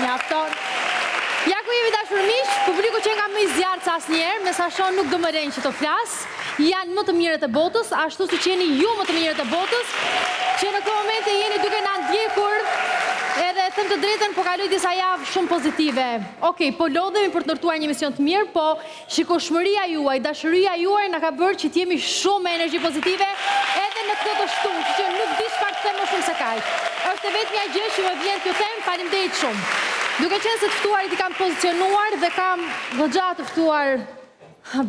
Mjafton. Ja ku jemi të dashur miq, publiku qenka më i zjarrtë se asnjëherë, me sa shoh nuk do më lejnë që të flas. Janë më të mirët e botës, ashtu siç jeni ju më të mirët e botës, që në këto momente jeni duke na ndjekur. Edhe e them të drejtën, po kaloj disa javë shumë pozitive. Okej, po lodhemi për të ndërtuar një emision të mirë, po Shikoshmëria juaj, dashuria juaj na ka bërë që të jemi shumë me energji pozitive edhe në këtë të shtunë, kështu që nuk di çfarë të them më shumë se kaq. Është e vetmja gjë që më vjen t'ju them, faleminderit shumë. Duke qenë se të ftuarit i kam pozicionuar dhe kam goxha të ftuar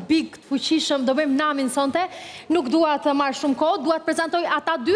big të fuqishëm, do bëjmë namin sonte, nuk dua të marr shumë kohë, dua të prezantoj ata dy,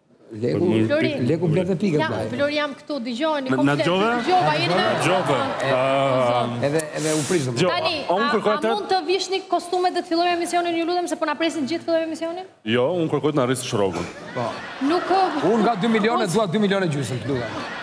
Leku, leku flet dhe pikët flet. Flori jam këtu, dëgjojeni, komplet, dëgjova, jeni në gjove. Edhe, edhe u prishëm. Tani, a, a mund të vishni kostume dhe të fillojmë emisionin, ju lutem, se po na presin gjithë të fillojmë emisionin? Jo, unë kërkoj të na rrisësh rrogën. Po. Nuk... Unë nga 2 milione, dua 2 milionë e gjysmë, të duha.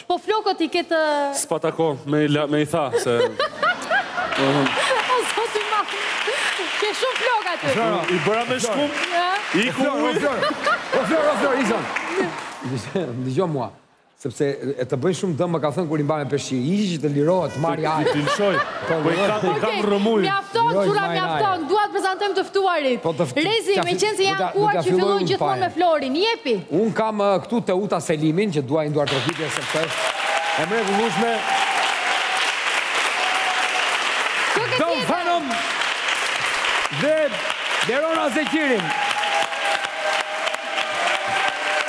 Po flokët i ke të... S'pa ta ko, me i tha, se... O, zoti im... Ke shumë flokë aty. Floro. I bëra me shkum, i ku ujë. Floro, floro, floro, floro, i zonë. Më digjo mua, sepse ato bëjnë shumë dëm, më ka thënë kur i mba me peshqirë, i që të lirohet, të marrë ajër. I të lëshoj. Po i ka i ka rrëmujë. Mjafton çuna mjafton. Dua të prezantojmë të ftuarit. Po, Rezi, meqenëse je ankuar që filloj gjithmonë me Florin, jepi. Un kam këtu Teuta Selimin që dua një duartrokitje sepse është e mrekullueshme. Don Phenom dhe Derona Zeqirin.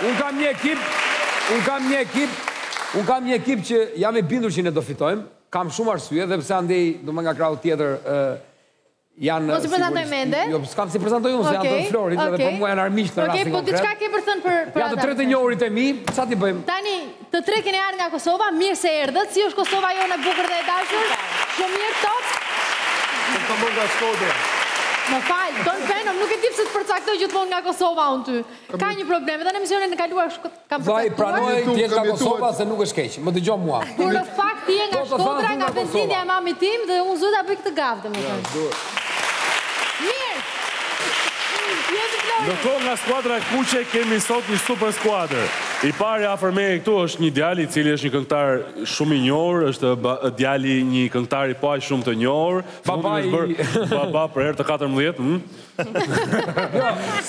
Un kam një ekip, un kam një ekip, un kam një ekip që jam i bindur që ne do fitojmë. Kam shumë arsye dhe pse andej domethënë nga krahu tjetër janë Mos i prezanto ende. Jo, s'kam si prezantoj unë, se janë të Florit dhe për mua janë armiqtë në rastin konkret. Okej, po diçka ke për thënë për për ata. Ja të tre të njohurit e mi, ça ti bëjmë? Tani, të tre keni ardhur nga Kosova, mirë se erdhët. Si është Kosova jonë e bukur dhe e dashur? Shumë mirë, top. Unë jam nga Shkodra. Më fal, Don Phenom, nuk e di pse të përcaktoj gjithmonë nga Kosova unë ty. Ka një problem, edhe në emisionin e kaluar Prano, pranoje të jesh nga Kosova se nuk është keq. Më dëgjon mua. Kur në fakt ti je nga Shkodra, nga vendlindja e mamit tim dhe unë s'duhet ta bëj këtë gafë, domethënë. Mirë. Ndërkohë nga skuadra e kuqe kemi sot një super skuadër. I pari afër meje këtu është një djalë i cili është një këngëtar shumë i njohur, është djali i një këngëtari po aq shumë të njohur. Babai. Baba për herë të katërmbëdhjetë.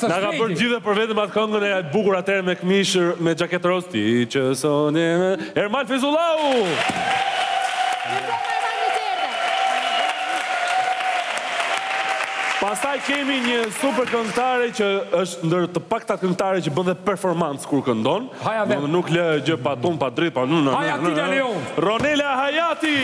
Na ka bërë gjithë për vete me atë këngën e bukur atëherë me këmishë me xhaketë roz ti që s'e ke sot Ermal Fejzullahu! Pastaj kemi një super këngëtare që është ndër të paktat këngëtare që bën dhe performancë kur këndon. Haja vet. Nuk lë gjë pa thënë pa drejt pa nën. Hajati dali jo. Ronela Hajati.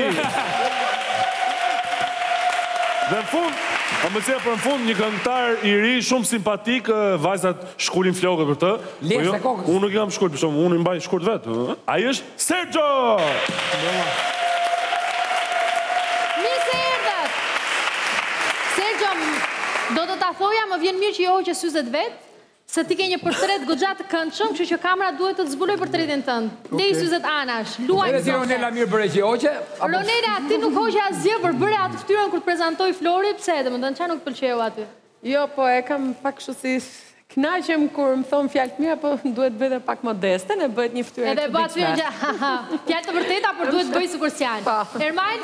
Dhe në fund, ama jo për në fund një këngëtar i ri shumë simpatik, vajzat shkulin flokët për të. Po po jo, se kokës. Unë nuk i kam shkul, për shembull, unë i mbaj shkurt vetë. Ai është Sergio! Mirë erdhët! Sergio, do të ta thoja, më vjen mirë që i hoqe syzet vetë, Se ti ke një portret goxha të këndshëm, kështu që kamera duhet të të zbulojë portretin tënd. Ndaj syzet anash, luaj edhe ti zotëri. Ronela mirë bëre që i hoqe, apo? Ronela, ti nuk hoqe asgjë, por bëre atë fytyrën kur të prezantoi Flori, pse, domethënë, çfarë nuk të pëlqeu aty? Jo, po e kam pak kështu si kënaqem kur më thonë fjalë të mira, po duhet të bëj edhe pak modesten e bëhet një fytyrë e çuditshme. Edhe e bëj aty një gjë, ha ha. Fjalë të vërteta, por duhet të bëj sikur s'janë. Po. Ermal?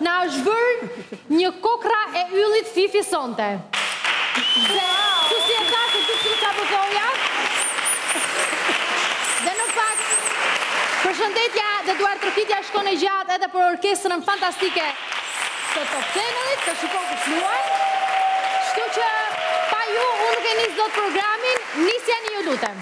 Na është bërë një kokrra e yllit Fifi sonte. Dhe kështu si e tha se kështu si i ka bërë goja. Dhe në fakt përshëndetja dhe duartrokitja shkon e gjatë edhe për orkestrën fantastike të Top Channel-it, të Shiko Kush Luan. Kështu që pa ju unë nuk e nis dot programin, nisjani ju lutem.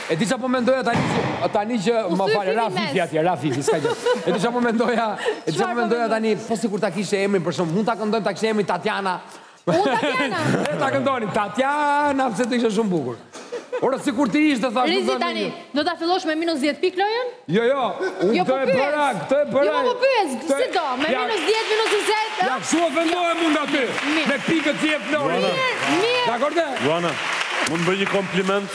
E di çfarë po mendoja tani që tani që më fal ra fifi atje, ra fifi, s'ka gjë. E di çfarë po mendoja, e di çfarë po mendoja tani, po sikur ta kishe emrin për shembull, mund ta këndojmë ta kishe emrin Tatjana. Unë Tatjana. Ne ta këndonim Tatjana, pse do ishte shumë bukur. Ore sikur ti ishte të thashë. Rizi tani, do ta fillosh me minus 10 pikë lojën? Jo, jo. Unë jo, po e bëra, këtë e bëra. Jo, po, po pyes, si do? Me minus 10, minus 20. Ja, kshu ofendohem jo. unë aty. Me pikët ti e Flori. Mirë, mirë. Dakor Luana, mund të të bëj një kompliment?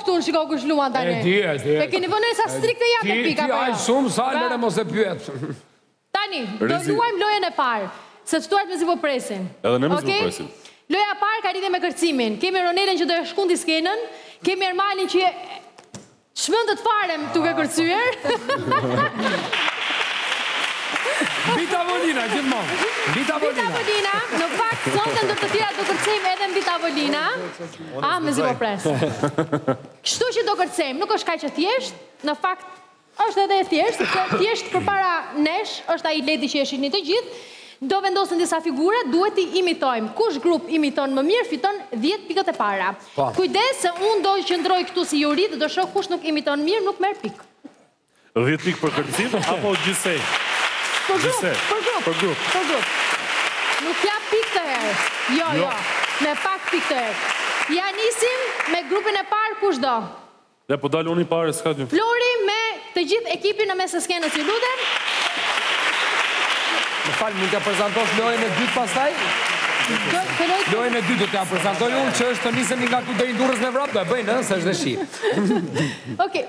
Këtu në Shiko Kush Luan tani. E di, e di. E keni vënë re sa strikte jam te pikët. Ti ai shumë sa lëre pra- mos e pyet. Tani, do luajmë lojën e parë. Se të ftuarit mezi po presin. Edhe ne mezi po presim. Loja e parë ka lidhje me kërcimin. Kemi Ronelën që do e shkundi skenën, kemi Ermalin që çmendet fare me të kërcyer. Vita Volina, gjithmonë. Vita Volina. Vita Volina, në fakt, sonte ndër të tjera do kërcejmë edhe në Vita Volina. Ah, mezi po pres. Kështu që do kërcejmë, nuk është kaq e thjeshtë, në fakt është edhe e thjeshtë, sepse thjesht përpara nesh është ai ledi që e shihni të gjithë. Do vendosen disa figura, duhet t'i imitojmë. Kush grup imiton më mirë fiton 10 pikët e para. Po. Kujdes se unë do qëndroj këtu si juri dhe do shoh kush nuk imiton mirë, nuk merr pikë. Dhjetë pikë për kërcim apo gjithsej? Për grup, për grup, për grup, për grup. Nuk jap pikë këtë herë. Jo, jo, jo, me pak pikë këtë herë. Ja nisim me grupin e parë kush do? Ja po dal unë i pari, s'ka gjë. Flori me të gjithë ekipin në mes të skenës, ju lutem. Më fal, mund të prezantosh lojën e dytë pastaj? Lojën e dytë do ta prezantoj unë që është të nisemi nga këtu deri në Durrës me vrap, do e bëjmë, ëh, se është dhe shi. Okej.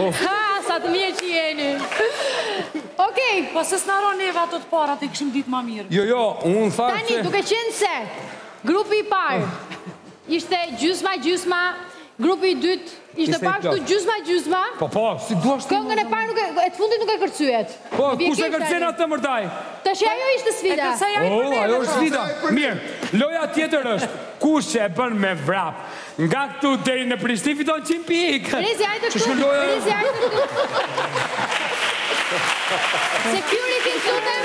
Ha, sa të mirë që jeni. Okej, po se s'na rrojnë neve ato të para, t'i kishim ditë ma mirë. Jo, jo, unë thashë që... Tani, duke qenë se grupi i parë, ishte gjysma, gjysma, grupi i dytë, Ishte pak a shumë gjysma gjysma? Po, po, si të duash ti. Këngën e parë nuk e e të fundit nuk e kërcyet. Po, kush e kërcen atë mërdaj? Tash ajo ishte sfida. Oh, ajo është sfida. Mirë. Loja tjetër është kush e bën me vrap. Nga këtu deri në Prishtinë fiton 100 pikë. Rezi hajde këtu. Ç'është loja? Rezi hajde këtu. Security lutem.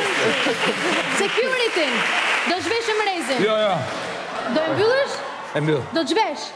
Security. Do zhveshim Rezin. Jo, jo. Do e mbyllësh? E mbyll. Do të zhvesh.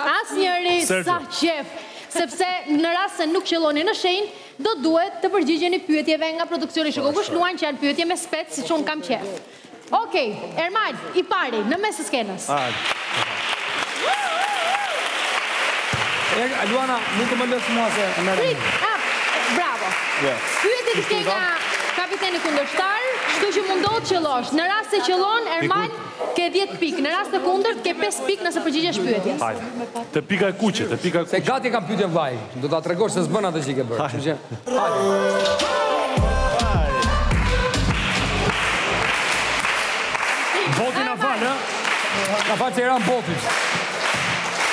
Asnjëri, sa qejf, sepse në rast se nuk qëlloni në shenjë, do duhet t'u përgjigjeni pyetjeve nga produksioni Shiko kush luan që janë pyetje me spec siç unë kam qejf. Okej, Ermal, i pari, në mes të skenës. Erë, Luana, mund të më lësh mua se e marr një. Bravo. Pyetjet i ke nga kapiteni kundërshtar, kështu që mundohu të qëllosh. Në rast se qëllon, Ermal, Ke dhjetë pikë, në rast të kundërt ke pesë pikë nëse i përgjigjesh pyetjes. Hajde. Te pika e kuqe, te pika e kuqe. Se gati e kam pyetjen vëllai. Do ta tregosh se s'bën atë që ke bërë. Kështu që. Hajde. Bota na fal, ë? Na fal se i ramë botës.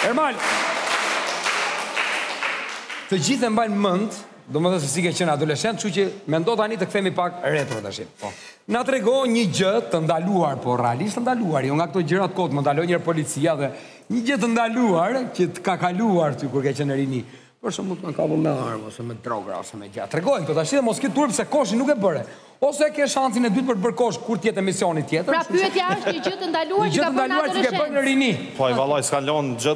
Ermal. Të gjithë e mbajnë mend Domethënë se si ke qenë adoleshent, kështu që mendo tani të kthehemi pak retro të shimë. Po. Na trego një gjë të ndaluar, po realisht të ndaluar, jo nga këto gjërat kot, më ndaloi njëherë policia dhe një gjë të ndaluar që të ka kaluar ty kur ke qenë rini. Për shembull të kanë kapur me armë, ose me droga, ose me gjatë. Tregoji këto tash dhe mos ki turp se koshin nuk e bëre. Ose e ke shansin e dytë për të bërë kosh kur të jetë emisioni tjetër. Pra pyetja është një gjë të ndaluar që ka bërë në adoleshencë. Një gjë të ndaluar që ke bërë në rini. Po, i valoj, s'ka lënë gjë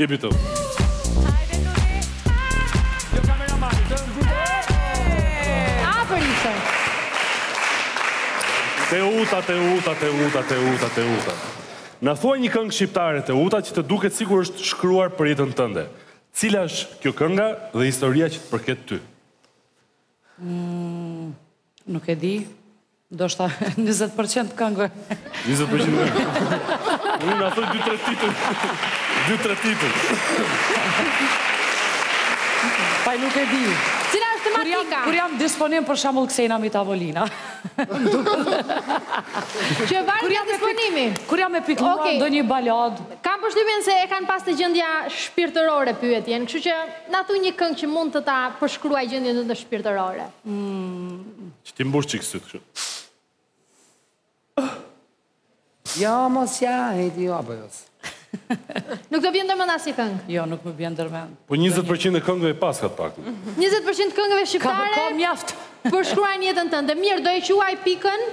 Jepi ti. Jo kamera mani, të në grupo. Apër ishe. Teuta, Teuta, Teuta, Teuta, Teuta. Na thuaj një këngë shqiptare Teuta që të duket sikur është shkruar për jetën tënde. Cila është kjo kënga dhe historia që të përket ty? Mm. Nuk e di, do thosha 20% e këngëve. 20% e këngëve. Po na thuaj 2-3 tituj. 2-3 tituj. Po nuk e di. Cila është tematika? Kur jam disponim për shembull kcej mbi tavolina. Varet nga disponimi. Kur jam e pikëlluar, do një baladë. Kam përshtypjen se e kanë pas te gjendja shpirtërore pyetjen, kështu që na thuaj një këngë që mund të ta përshkruajë gjendjen tënde shpirtërore. Që t'i mbush një çikë sytë kështu. Jo, mos jo, hajde jo, apo jo. Nuk të vjen ndërmend asnjë këngë? Jo, nuk më vjen ndërmend. Po 20% e këngëve paska pak. 20% e këngëve shqiptare? Ka mjaft. Përshkruajnë jetën tënde. Mirë, do e quaj pikën?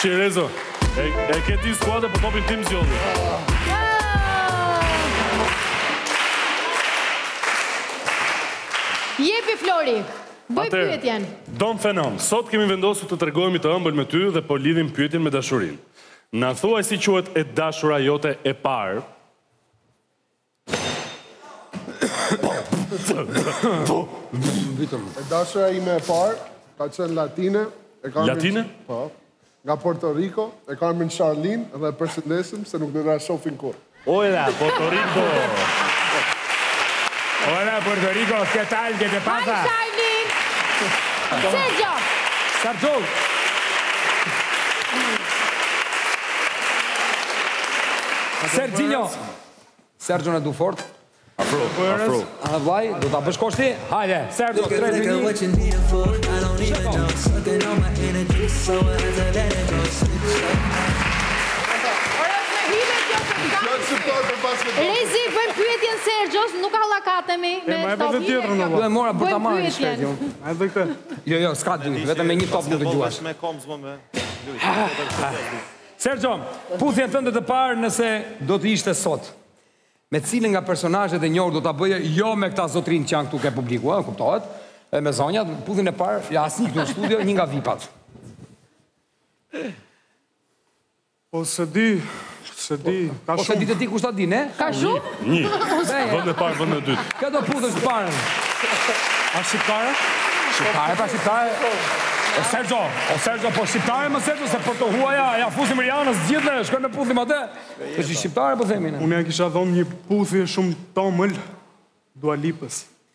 Shirezo, e, e ke ti skuadrë për topin tim zgjodhi. Jepi Flori, bëj pyetjen. Don Fenom, sot kemi vendosur të tregohemi të ëmbël me ty dhe po lidhim pyetjen me dashurinë. Na thuaj si quhet e dashura jote e parë? E dashura ime e parë ka qenë latine. E ka latine? Po. Nga Porto Riko, e ka emrin Charlin dhe e përshëndesim se nuk do të na shohin kurrë. Ola, Porto Riko. Ola, Porto Riko, qué tal, qué te pasa. Hi, Charlin. Sergio? Sergio? Sergio. Sergio e du fort. Afro, afro. A vlla, do ta bësh koshin? Hajde, Sergio, stresi një. Rezi, bëjmë pyetjen Sergjos, nuk kalkulohemi me topin e kjo. Kjo e mora për ta marrë një shkret, jo. A edhe këtë? Jo, jo, s'ka dy, vetëm me një top mund të gjuash. Sergjo, puthjen tënde të parë nëse do të ishte sot, me cilën nga personazhet e njohur do ta bëje, jo me këta zotërinjtë që janë këtu ke publiku, ëh, kuptohet, dhe me zonjat, puthjen e parë, ja asnjë këtu në studio, një nga VIP-at. Po s'e di, s'e di, ka shumë. Po s'e dite ti, kush ta ta di, ne? Ka shumë? Një. Vendi i parë, vendi i dytë. Kë do puthësh të parën. A shqiptare? Shqiptare, po shqiptare. O Sergio, o Sergio, po shqiptare mor Sergio, se për të huaja, ja fusim Rianës të gjithë dhe shkojmë e puthim atë. Është shqiptare, po themi ne. Unë ia kisha dhonë një puthje shumë t'omël Dua Lipës.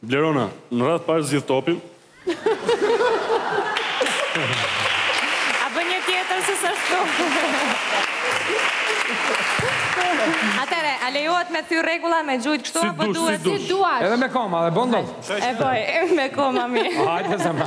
Blerona, në radhë të parë zgjidh topin. A bën një tjetër se s'është këtu? Atëre, a lejohet me thy rregulla me gjujt kështu apo si duhet? Si dush, si dush. Si duash. Edhe me këmbë, po e bën dot. E bëj me komët e mia. Hajde zemra.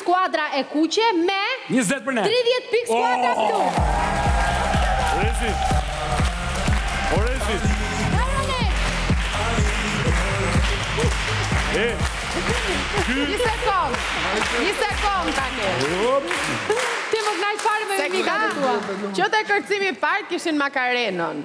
Skuadra e kuqe me tridhjetë pikë skuadra blu. Një sekond, një sekond tani. Ti më kënaq fare me mimikat e tua. Që te kërcimi i parë kishin Makarenën.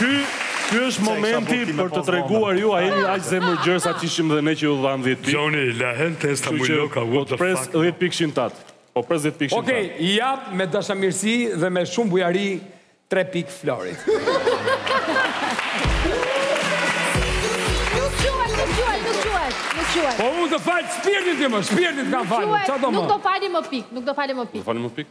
Ky, ky është momenti për të treguar ju a jeni aq zemërgjerë sa ç'ishim dhe ne që ju dhamë dhjetë pikë. Johnny, la gente esta muy loca, what the fuck. Po të pres dhjetë pikë shimtat. Po pres dhjetë pikë shimtat. Okej, i jap me dashamirësi dhe me shumë bujari tre pikë Florit. Nuk quhet, nuk quhet, nuk quhet, nuk quhet. Po unë të fal shpirtin tim, shpirtin të kam falur, ça do më. Nuk do falim më pikë, nuk do falim më pikë. Nuk do falim më pikë?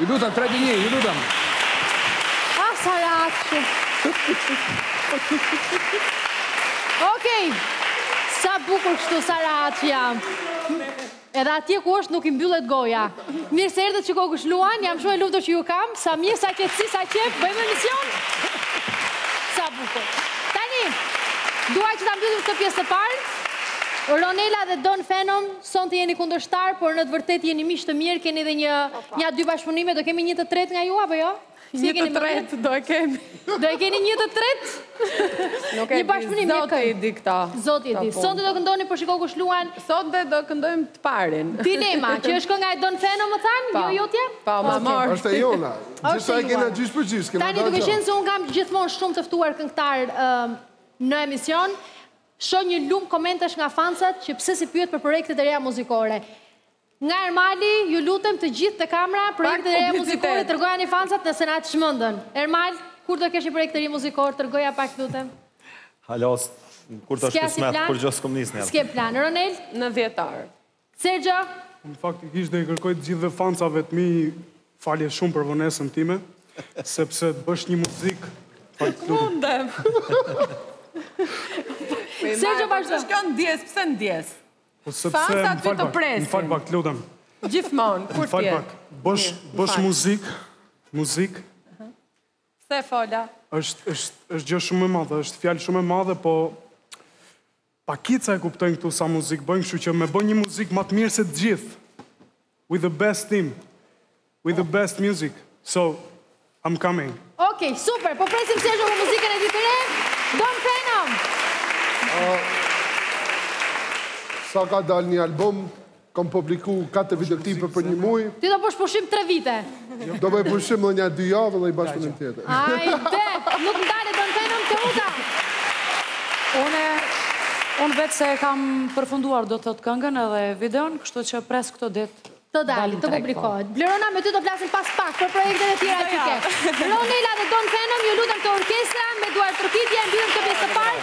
Ju lutem, tre dy një, ju lutem. Ah, sa reakshu. Okej, sa bukur kështu, sa reakshu jam. Edhe atje ku është nuk i mbyllet goja. Mirë se erdhët te Shiko kush luan, jam shumë e lumtur që ju kam, sa mirë, sa qetësi, sa qejf, bëjmë emision. Sa bukur. Tani, dua që ta mbyllim këtë pjesë të parë, Ronela dhe Don Xhoni, Sonte jeni kundërshtarë, por në të vërtetë jeni miq të mirë, keni dhe një nja dy bashkëpunime, do kemi një të tretë nga ju apo jo? Si e keni Një të tretë do e kemi. Do e keni një të tretë? Nuk e di, Zoti i di këto. Zoti e di. Sonte do këndoni për shiko kush luan. Sonte do këndojmë të parin. Dilema, që është kënga e Don Fenom thanë, jo jotja? Po, ma mori. Është e jona. Gjithçka e kena gjys për gjys, kena dalë. Tani duke qenë se unë kam gjithmonë shumë të ftuar këngëtarë në emision, Shoh një lum komentesh nga fansat që pse s'i pyet për projektet e reja muzikore. Nga Ermali, ju lutem të gjithë te kamera projektet e reja muzikore tregojani fansave se na çmendën. Ermal, kur do kesh një projekt të ri muzikor, tregoja pak të lutem. Hala, kur t'jetë kismet, kurgjo s'kom nisë niherë. S'ke plan. Ronel? Në dhjetor. Xhexha! Unë faktikisht do i kërkoj të gjithëve fansave të mi falje shumë për vonesën time, sepse të bësh një muzikë Nuk mundem! Xhexha vazhdo! Çka ndjesë, pse ndjesë? Po sepse, më fal pak, më fal pak, të lutem. Gjithmonë, kur të jetë. Më fal pak, bësh, bësh muzikë, muzikë. Pse fola? Është, është, është gjë shumë e madhe, është fjalë shumë e madhe, po Pakica e kuptojnë këtu sa muzikë bëjmë kështu që me bo një muzikë ma të mirë se të gjithë with the best team with the best music so I'm coming. Okej, super, po presim dhe muzikën e tij të re, Don Xhoni! Sapo ka dalë një album? Kam publiku katër videoklipe për një muaj. Ti do bësh pushim tre vite. Do bëj pushim dhe nja dy javë dhe e bëj një tjetër. Ajde, nuk ndalet Don Xhoni. Tuna. Unë, unë vetë e kam përfunduar do të thotë këngën edhe videon, kështu që pres këto dit. Të dalë, të publikohet. Blerona, me ty të flasim pas pak për projektet e tjera që ke. Ronela dhe Don Fenom, ju lutem te orkestra, me duartrokitje, e mbyllim këtë pjesë të parë.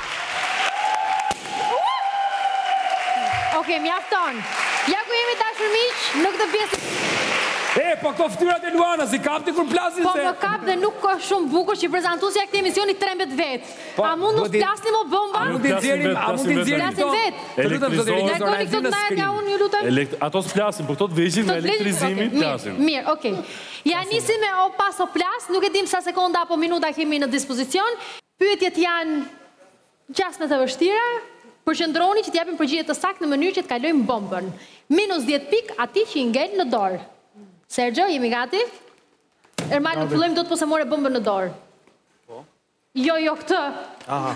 Okej, okay, mjafton. Ja ku jemi të dashur miq, në këtë pjesë. E, po këto fytyrat e Luanës, i kap ti kur plasin po, se... Po më kap dhe nuk është shumë bukur që prezantuesi i këtij emisioni të trembet vetë. Po, a mund nuk plasin më bomba? A mund t'i nxjerrim, a mund t'i nxjerrim këto? Plasin vetë. Të lutem zoti regjisor, a e nxjerrim në skrin. Unë ju lutem. Ato s'plasin, po këto të veshjes nga elektrizimi plasin. Mirë, okej. Ia nisim me o pas o plas, nuk e dimë sa sekonda apo minuta kemi në dispozicion. Pyetjet janë gjasme të vështira, përqendrohuni që të japim përgjigje të saktë në mënyrë që të kalojmë bombën. Minus dhjetë pikë atij që i ngel në dorë. Serxho, jemi gati? Ermal, nuk fillojmë dot po s'e more bombën në dorë. Po. Jo, jo këtë. Aha.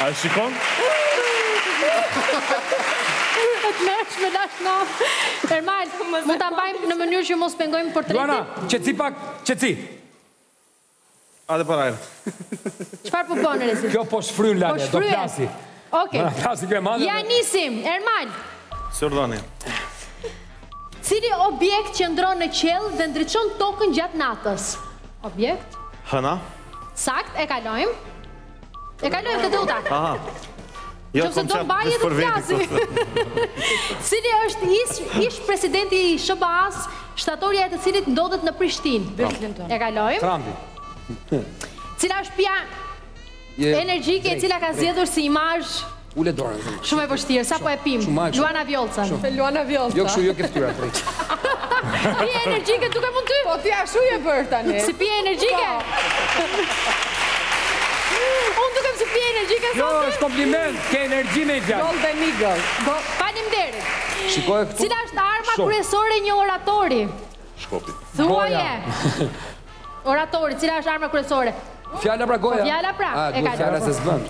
A e shikon? E tmerrshme, lash në Ermal, mund ta mbajmë në mënyrë që mos pengojmë portretit Luana, qetësi pak, qetësi A dhe parajrë Çfarë po bën rezi? Kjo po shfryn lale, do plasë Ok, ia nisim, Ermal. Urdhëroni. Cili objekt qëndron në qiell dhe ndriçon tokën gjatë natës? Objekt? Hëna. Saktë, e kalojmë. E kalojmë te Tuna. Aha. Jo, kom qatë në shpërthejë. Cili është ish presidenti i SHBA-s, shtatorja e të cilit ndodhet në Prishtinë? E kalojmë. Trampi. Cila është pija... Energjike e cila ka zgjedhur si imazh shumë e vështirë, sapo e pimë, Luana Vjollca. Luana Vjollca. Jo kështu, jo te fytyra drejt. Pije energjike dukem unë ty. Po ti ashtu je bërë tani. Si pije energjike? Unë dukem si pije energjike sot. Jo, është kompliment, ke energji në gjak. Golden Eagle. Faleminderit. Shikoje këtu. Cila është arma kryesore e një oratori? Shkopi. Thuaje. Oratori, cila është arma kryesore? Fjala pra goja. Po fjala pra. A, duhet fjala se s'bën.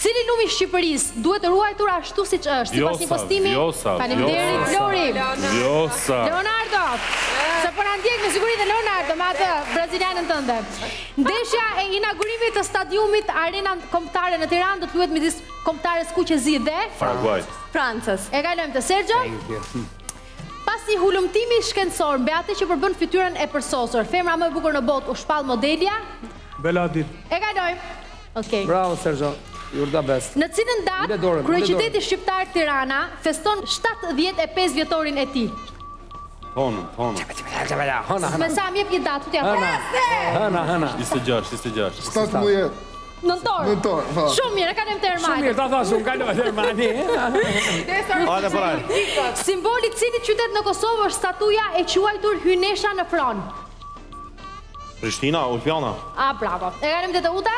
Cili lumi i Shqipërisë duhet ruajtur ashtu siç është? Vjosa, Faleminderit Flori. Vjosa. Leonardo. Sa po na ndjek me siguri dhe Leonardo me atë brazilianën tënde. Ndeshja e inaugurimit të stadiumit Arena Kombëtare në Tiranë do të luhet midis Kombëtares Kuqezi dhe Paraguajt. Francës. E kalojmë te Sergio. Thank you. Pas një hulumtimi shkencor mbi atë që përbën fytyrën e përsosur, femra më e bukur në botë u shpall modelja Bella Hadid. E kalojmë. Okej. Bravo Sergio. You're the best. Në cilën datë kryeqyteti shqiptar Tirana feston shtatëdhjetë e pesë vjetorin e tij? Hona, hona. Hona, hona. Me sa më jep një datë, t'ja them. Hona, hona. Ishte gjashtë, ishte gjashtë. Shtatë muje. Nëntor. Nëntor, po. Shumë mirë, e kalojmë te Ermani. Shumë mirë, ta thash unë kaloj te Ermani. Hajde për ai. Simboli i cilit qytet në Kosovë është statuja e quajtur Hyjnesha në Fron? Prishtina, Ulpiana. A, bravo. E kalojmë te Teuta.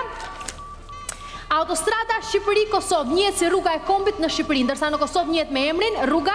Autostrada Shqipëri-Kosovë njihet si rruga e kombit në Shqipëri, ndërsa në Kosovë njihet me emrin rruga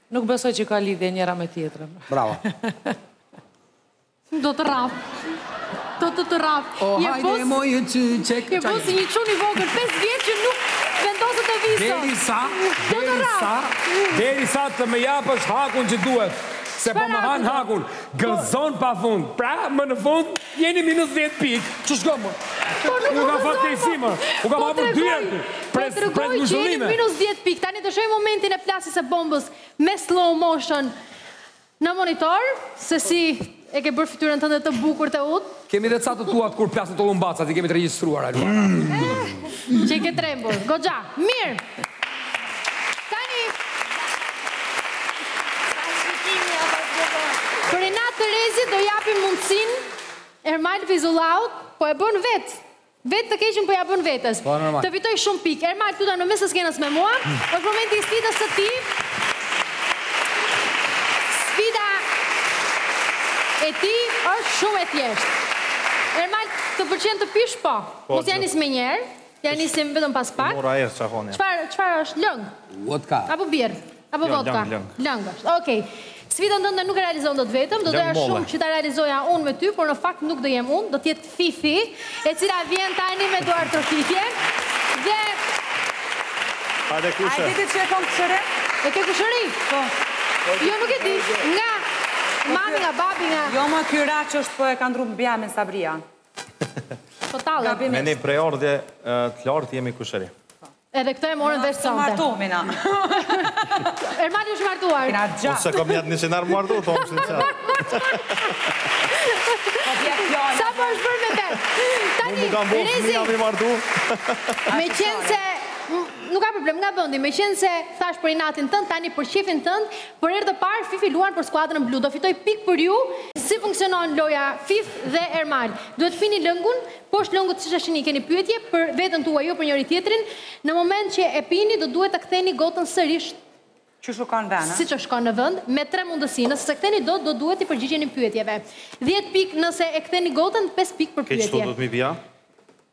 Nuk besoj që ka lidhje njëra me tjetrën. Bravo. Do të rraf. Do të të rraf. O, hajde, e mojë që qekë qakë. Je boss një çun i vogël, 5 vjeç që nuk vendosë të visë. Deri sa, deri sa, deri sa të ma japësh hakun që duhet. Se po më hanë hakun, gëzon pa fund. Pra, më në fund, Jeni minus dhjetë pikë, ç'kërkon më? Nuk ka fatë kejsi më, u kam hapur dyert, pres ngushëllime. Po tregoj që jeni minus dhjetë pikë, tani do shohim momentin e plasjes së bombës me slow motion në monitor, se si e ke bërë fytyrën tënde të bukur Teut. Kemi dhe ca të tuat kur plasin tullumbacat, i kemi të regjistruar, a Luana. Qenke trembur, goxha, mirë! Tani, për Enat Terezit do japim mundësin Ermal Fizullaut, po e bën vetë, vetë të keqen po ja bën vetës, po, të fitojë shumë pikë. Ermal, të dua në mes të skenës me mua, është momenti i sfidës së tij. Sfida e tij është shumë e thjeshtë. Ermal, të pëlqen të pish? Po. Mos ja nis menjëherë, ja nisim vetëm pas pak. Mora erë çakoni. Çfarë, çfarë është lëng? Vodka. Apo birrë? Apo jo, vodka? Lëng, lëng. Lëng është. Okej. Okay. Sfidën tënde nuk e realizon dot vetëm, do doja shumë që ta realizoja unë me ty, por në fakt nuk do jem unë, do të jetë Fifi, e cila vjen tani me duartrokitje. Dhe Hajde kushëri. A e di ti që e kam kushëri? E ke kushëri? Po. Jo nuk e di. Nga mami, nga babi, nga... Jo më kjo raqë është për po e ka ndrru mbiemrin sabria. Po vallë, bimë. Me një prejardhje të lartë jemi kushëri. Edhe këtë e morën vesh sonte. Nuk të martu, Mina. Ermani është martuar. Kina gjatë. Unë se kom jatë një qenar martu, thom shumë qatë. Sa po është bërë me te? Tani, rezi. Nuk kam bërë, unë jam i martu. Me qenë se... Nuk ka problem, nga vendi. Me qenë se thash për inatin tënd, tani për qefin tënd, Për herë të parë Fifi luan për skuadrën blu, do fitoj pikë për ju. Si funksionon loja Fif dhe Ermal? Duhet pini lëngun, poshtë lëngut siç e shihni keni pyetje për veten tuaj jo për njëri tjetrin, në moment që e pini do duhet ta ktheni gotën sërish, Qysh shkon n'ven? siç shkon në vend, me tre mundësi, nëse se ktheni dot do duhet t'i përgjigjeni pyetjeve. Dhjetë pikë nëse e ktheni gotën, pesë pikë për Ke këto pyetje. do të mi pija?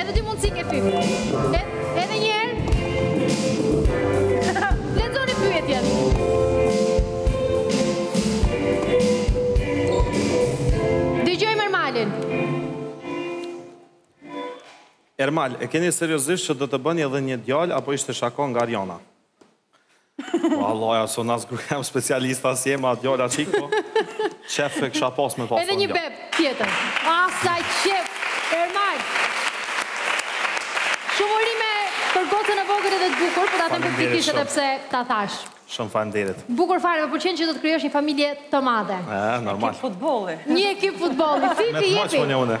Edhe dy mundësi ke ty. Edhe një herë. Lexoni pyetjen. Dëgjojmë Ermalin. Ermal, e keni seriozisht që do të bëni edhe një djalë apo ishte shaka nga Arjona? Po vallah, ja son as gruja jam specialist as jem te djali çik po. Qejf e kisha pas me pas. Edhe një beb tjetër. Ah, sa qejf. Ermal. Shumë urime për gocën e vogël edhe të bukur, po ta them publikisht edhe pse ta thash. Shumë faleminderit. Bukur fare, më pëlqen që do të krijosh një familje të madhe. Ëh, normal. Ekip futbolli. Një ekip futbolli. Fifi jepi.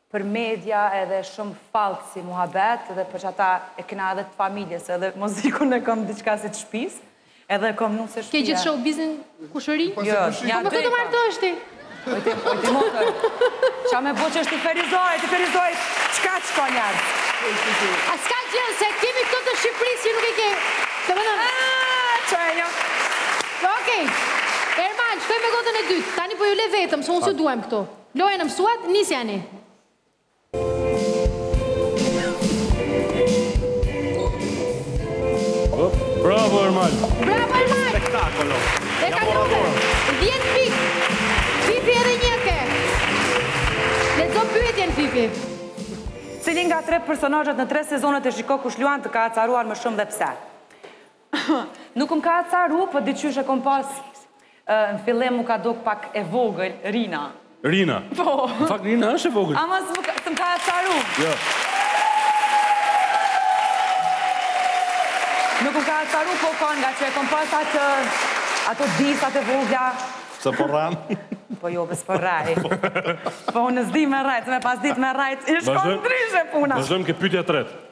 për media edhe shum fallc si muhabet dhe për qata e kena edhe të familjes edhe muzikun e kom diçka si të shpis edhe e kom nuk se shpia ke gjithë show bizin kushëri po jo, me këtë të martohesh ti Ojti, ojti motër. Qa me bo që është i Ferizajt, i Ferizajt, qka që ka njerë? A s'ka gjënë, se kemi këtë të Shqipëri, si nuk e ke... Të më nëmë... Qa e jo? Okej. Ermal, shko me gotën e dytë. Tani po ju le vetëm, se unë s'duhem këtu. Lojën e mësuat, nisi ani! Bravo, Ermal! Bravo, Ermal! Spektakolo! E ka nërë! Dhjetë pik! Fifi edhe një ke! Lexo pyetjen, Fifi! Cilin nga tre personazhet në tre sezonet e shiko kush luan të ka acaruar më shumë dhe pse? Nuk më ka acaru po diqysh e kom pas Në fillim mu ka duk pak e vogël Rina. Rina? Po. Në fakt Rina është e vogël. Ama s'më ka s'më ka acaru. Jo. Nuk më ka acaru po ka nga që e kom pas atë ato disa të vogla. Pse po rran? Po jo be s'po rraj. Po unë s'di me rrajt, se me pas dit me rrajt ish kon ndryshe puna. Vazhdojmë ke pyetja e tretë.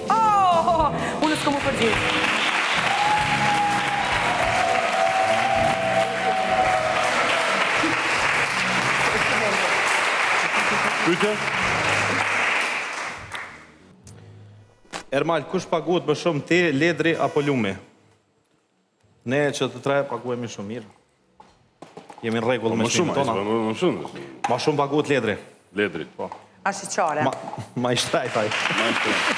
Ooh! Unë s'kam u përgjigjë. Pyetje? Ermal, kush paguhet më shumë, ti, Ledri apo Lumi? Ne që të tre paguhemi shumë mirë. Jemi në rregull po, me shkëmbën tona. Po, më shumë, më shumë. Më shumë paguhet Ledri. Ledri. Po. Ashiqare. Ma, ma i shtrejtë ai. Ma i shtrejtë.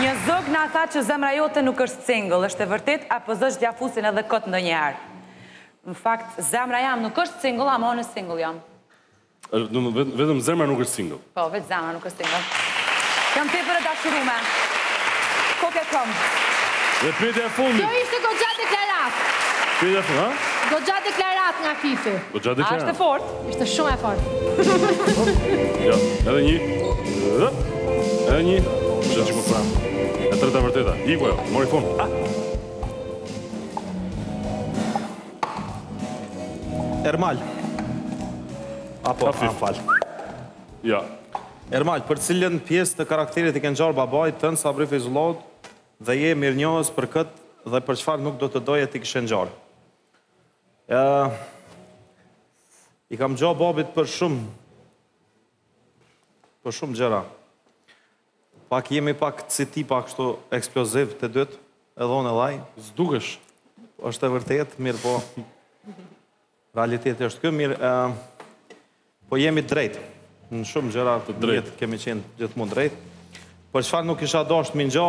Një zog na tha që zemra jote nuk është single, është e vërtetë, apo zogjtë ia fusin edhe kot ndonjëherë. Në fakt zemra jeme nuk është single ama unë single jam. Vetëm zemra nuk është single. Po, veç zemra nuk është single. Jam tepër e dashurume. Ko ke kom. Dhe pyetja e fundit. Kjo ishte goxha deklaratë. Pyetja e fundit, ha? Goxha deklaratë nga Fifi. Goxha deklaratë. A është e fortë? Ishte shumë e fortë. Jo, edhe një. Edhe një. Shyqyr pra. E tërë e vërteta. Iku e, mori fund. Ah! Ermal. A po, më fal. Ja. Ermal, për cilën pjesë të karakterit i ke ngjarë babait tënd Sabri Fejzullahut, dhe je mirënjohës për këtë dhe për çfarë nuk do të doje t'i kishe ngjarë. Uh, I kam ngjo babit për shumë për shumë gjëra. Pak jemi pak si tipa kështu eksploziv të dytë edhe unë edhe ai. S'dukesh. Është e vërtetë, mirëpo realiteti është ky, mirëpo jemi të drejtë. Në shumë gjëra në jetë kemi qenë gjithmonë të drejtë. Për çfarë nuk kisha dashtë m'i ngjo?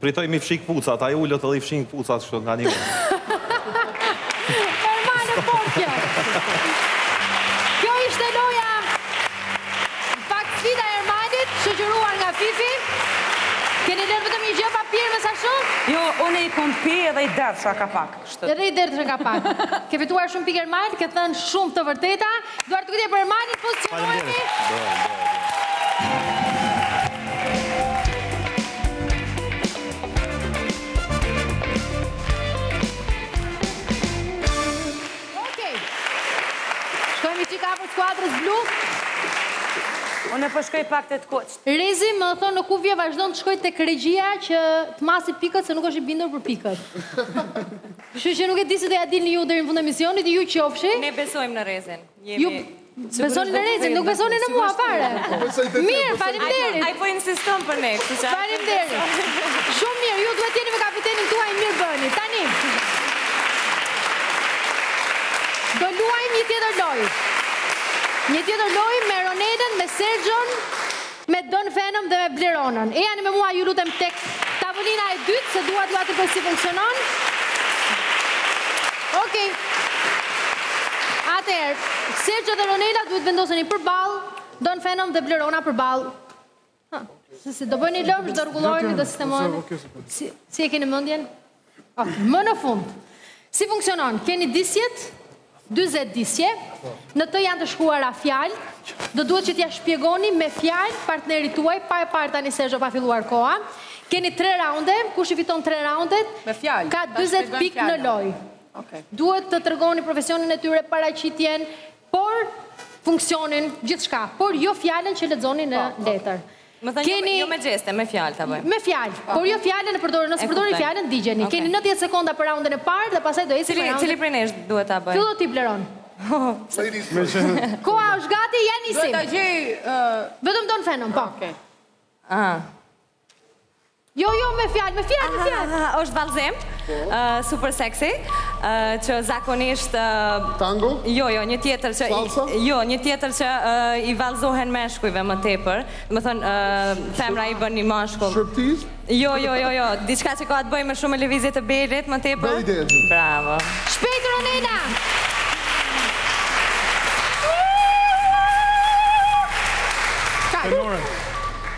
Pritoj m'i fshi këpucat, ai ulet edhe i fshin këpucat shkët nga një. Kjo ishte loja pak vite e Ermalit, shoqëruar nga Fifi. Keni lënë vetëm një gjë pa pirë me sa shoh? Jo, unë i kom pi edhe i derdha ka pak. Edhe i derdhe nga pak. Ke fituar shumë pikë Ermal, ke thënë shumë të vërteta. Duartrokitje për Ermalin, pozicionohemi. Okej. Shkojmë një çikë afër skuadrës blu. Unë po shkoj pak te të kuqtë. Rezi, më thon në kufje vazhdon të shkojë tek regjia që të masë pikët se nuk është i bindur për pikët. Kështu që nuk e di si do ja dilni ju deri në fund të emisionit, ju qofshit. Ne besojmë në Rezin. Jemi Besoni në Rezin, nuk besoni në mua fare. Mirë, faleminderit. Ai po insiston për ne, kështu që. Faleminderit. Shumë mirë, ju duhet të jeni me kapitenin tuaj mirë bëni. Tani. Do luajmë një tjetër lojë. Një tjetër lojë me Ronelën, me Sergjon, Me Don Fenom dhe me Bleronën. Ejani me mua ju lutem tek tavolina e dytë se dua t'ua tregoj si funksionon. Okej. Atëherë, Sergio dhe Ronela duhet vendoseni përballë, Don Fenom dhe Blerona përballë. Se si do bëni lëmsh, do rregulloheni, do sistemoheni. Si, si e keni mendjen? Ah, më në fund, si funksionon? Keni disjet, 20 disje, në të janë të shkruara fjalë, do duhet që t'ia shpjegoni me fjalë partnerit tuaj, pa e parë tani se është pa filluar koha, keni tre raunde, kush i fiton tre raundet, ka 20 pikë në lojë. Duhet të tregoni profesionin e tyre, paraqitjen, Po funksionin, gjithçka, por jo fjalën që lexoni në po, po. letër. Domethënë jo keni... jo me gjeste, me fjalë ta bëjmë. Me fjalë, po. por jo fjalën e përdor, nëse përdor fjalën, digjeni. Okay. Keni 90 sekonda për raundin e parë dhe pastaj do ecim për raundin. Cili prej nesh duhet ta bëjmë? Fillo ti Blerona. Koha është gati, ia nisim. Duhet ta gjej... Vetëm Don Fenom, po. Okay. Aha. Jo, jo, me fjalë, me fjalë, me fjalë. Aha, është vallëzim, po. super sexy, që zakonisht... Tango? Jo, jo, një tjetër që... Salsa? Jo, një tjetër që i vallëzohet meshkujve më tepër. Domethënë, femra i bën një mashkull. Striptiz? Jo, jo, jo, jo, diçka që ka të bëjë me shumë lëvizje të belit më tepër. Belly dance. Bravo. Shpejt, Ronela! Shpejt, Ronela!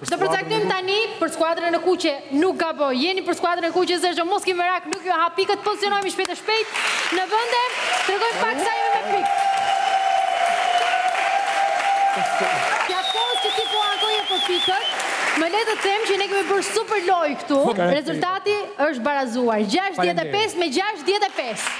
Do përcaktojmë tani për skuadrën e kuqe nuk gaboj. Jeni për skuadrën e kuqe Serxho, mos ki merak, nuk ju ha pikët, pozicionohemi shpejt e shpejt në vende, të tregojmë pak sa jemi me pikë. Gjatë kohës që ti po ankoheshe për pikët, më lër të them që ne kemi bërë super lojë këtu, rezultati është barazuar, 65 me 65.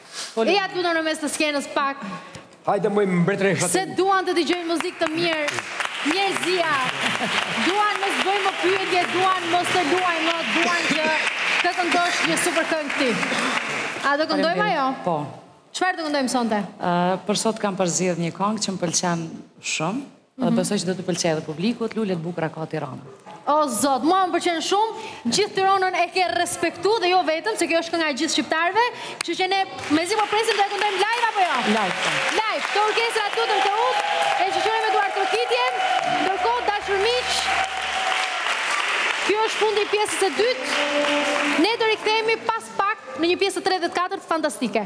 Eja të lutem në mes të skenës pak. Hajde moj mbretresha. Se duan të dëgjojnë muzikë të mirë. Njerëzia. Duan mos bëjmë më pyetje, duan mos të luajmë më, duan që të këndosh një super këngë ti. A do këndojmë a jo? Po. Çfarë do këndojmë sonte? Për sot kam përzgjedhur një këngë që më pëlqen shumë. Dhe besoj që do të pëlqej edhe publikut, lule të bukura ka Tirana. O zot, mua më pëlqen shumë, gjithë Tiranën e ke respektu dhe jo vetëm, se kjo është kënga e gjithë shqiptarëve, që që ne mezi po presim ta këndojmë live apo jo? Live. Po. Live, te orkestra të të të utë, e shoqërojmë me duartrokitje, ndërkohë të dashur miq, ky është fundi i pjesës së dytë, ne do rikthehemi pas pak në një pjesë të 3-të fantastike.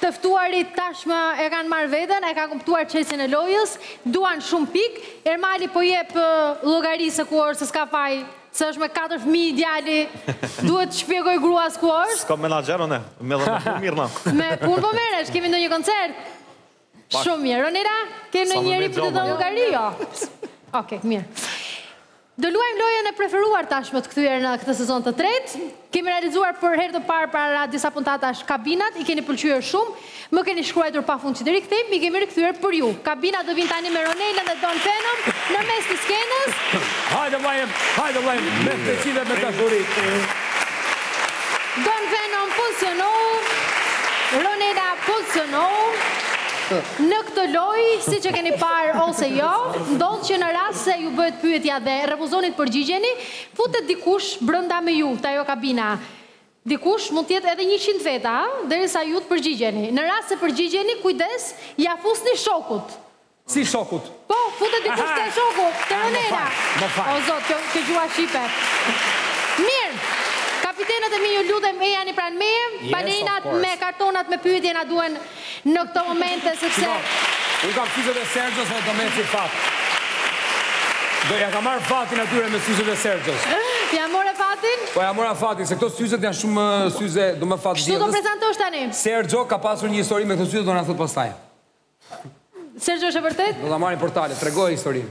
Të ftuarit tashmë e kanë marrë veten, e kanë kuptuar çelësin e lojës, duan shumë pikë. Ermali po jep llogari se ku është, se s'ka faj, se është me katër fëmijë djali, duhet të shpjegojë gruas ku është. S'kam menaxher unë, merrem me punë mirë unë. Me punë po merresh, kemi ndonjë koncert? Shumë mirë. Ronela, ke ndonjeri për të dhënë llogari? Jo. Okej, mirë. Do luajmë lojën e preferuar tashmë të kthyer në këtë sezon të tretë. Kemi realizuar për herë të parë para disa puntatash kabinat, i keni pëlqyer shumë, më keni shkruajtur pafund që të rikthejmë, i kemi rikthyer për ju. Kabinat do vijnë tani me Ronelën dhe Don Xhonin në mes të skenës. Hajde vllai im, hajde vllai im, mes të gjithëve me dashuri. Don Xhoni pozicionohu, Ronela pozicionohu. Në këtë lojë, siç e keni parë ose jo, ndodh që në rast se ju bëhet pyetja dhe refuzoni të përgjigjeni, futet dikush brenda me ju te ajo kabina. Dikush mund të jetë edhe njëqind veta, ëh, derisa ju të përgjigjeni. Në rast se përgjigjeni, kujdes, ia fusni shokut. Si shokut? Po, futet dikush te shoku, te Ronela. O zot, kjo kjo gjuha shqipe. Mirë, kapitenët e mi ju lutem ejani pranë meje, balerinat me kartonat me pyetje na duhen. Në këto momente sepse Shiko, unë kam syzet e Serxhos dhe do më ecë fati. Do ja kam marrë fatin atyre me syzet e Serxhos. Ja more fatin? Po ja mora fatin, se këto syzet janë shumë syze, do me thënë fatvjedhës. Kështu do prezantohesh tani. Serxho ka pasur një histori me këto syze do na thotë pastaj. Serxho është e vërtetë? Do ta marrin portalet, tregoje historinë.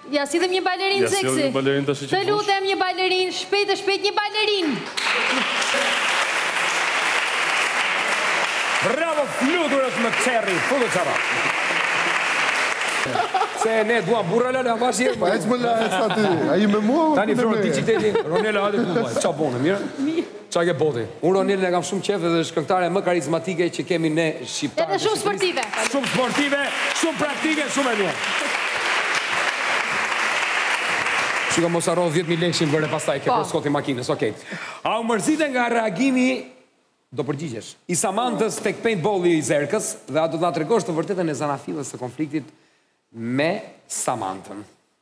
Ja sillni një balerin seksi. Ja sillni një balerin tash që bush. Të lutem një balerin, shpejt e shpejt një balerin. Bravo, fluturës më qerri, fullu qara. Se ne duan burra la la bash jetë. Po ecë më la ecë aty. Ai me mua. Tani fluturë ti qiteti. Ronela hajde ku vaj. Çfarë bonë mirë? Mirë. Ça ke bo ti. Unë Ronelën e kam shumë qejf dhe është këngëtarja më karizmatike që kemi ne shqiptarë. Edhe shumë sportive. Shumë sportive, shumë praktike, shumë e mirë. Shiko mos harro dhjetë mijë lekë që bëre pastaj ke bërë skot i makinës. Okej. A u mërzite nga reagimi do përgjigjesh i Samantës tek paintball-i i Zerkës dhe a do të na tregosh të vërtetën e zanafillës së konfliktit me Samantën?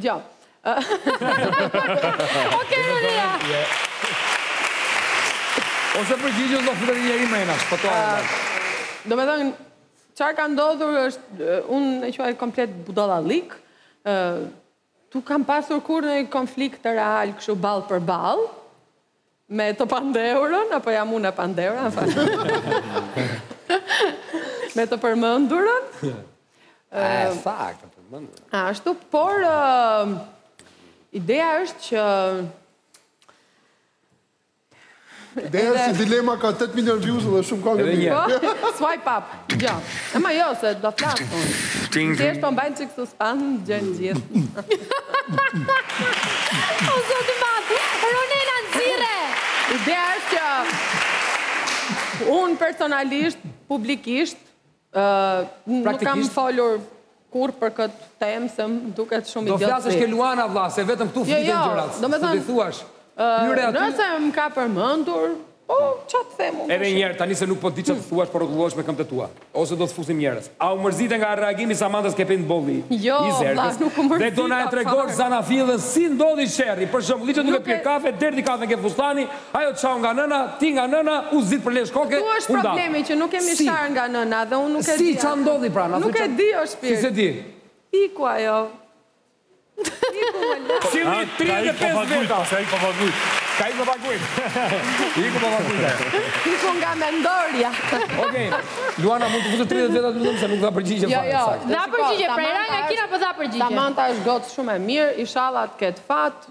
Jo. Okej, Maria. Ose përgjigjo do fus një njeri mrena, së pëtoj e dhe. Domethënë, çfarë ka ndodhur është, unë e quaj komplet budallallëk, nuk kam pasur kurrë një konflikt real kështu ballë për ballë, Me të pandehurën, apo jam unë e pandehura, më fal. Me të përmendurën. A, e saktë, të përmendurën. Ashtu, por ideja është që Ideja është që dilema ka 8 milion views dhe shumë kohë një. Po, swipe up. Jo, Ema jo, se do flas unë. Ti është po mbajnë që kësë spanë, gjënë gjithë. O, Zot i madh, Ronela në zire! Ideja është që unë personalisht, publikisht, nuk kam folur kurrë për këtë temë se më duket shumë idiotësi. Do flasësh ke Luana vlla, se vetëm këtu fliten jo, gjërat. Jo, domethënë thuash. Nëse më ka përmendur, po ç'a të them unë. Edhe një herë tani se nuk po di ç'a të thuash, po rrotullohesh me këmbët e tua. Ose do të fusim njerëz. A u mërzite nga reagimi i Samantës ke paintballi? Jo, vlla, nuk u mërzita. Dhe do na e tregosh zanafillën si ndodhi sherri. Për shembull, ishte duke pirë kafe, derdhi kafen ke fustani, Ajo çau nga nëna, ti nga nëna, u zit për leshra koke, u nda. Këtu është problemi që nuk kemi sharë nga nëna dhe unë nuk e di atë. Si, ça ndodhi pra? Nuk e di o shpirt. Si s'e di? Iku ajo. Iku më la. Cili 35 veta. Ka ik pa paguajt. Ka ik pa paguajt. Iku pa paguajt. Iku nga mendorja. Okej. Luana mund të futesh 30 veta vetëm se nuk dha përgjigje fare. Jo, jo. Dha përgjigje, prapa nga Kina po dha përgjigje. Samanta është gocë shumë e mirë, ishalla të ketë fat.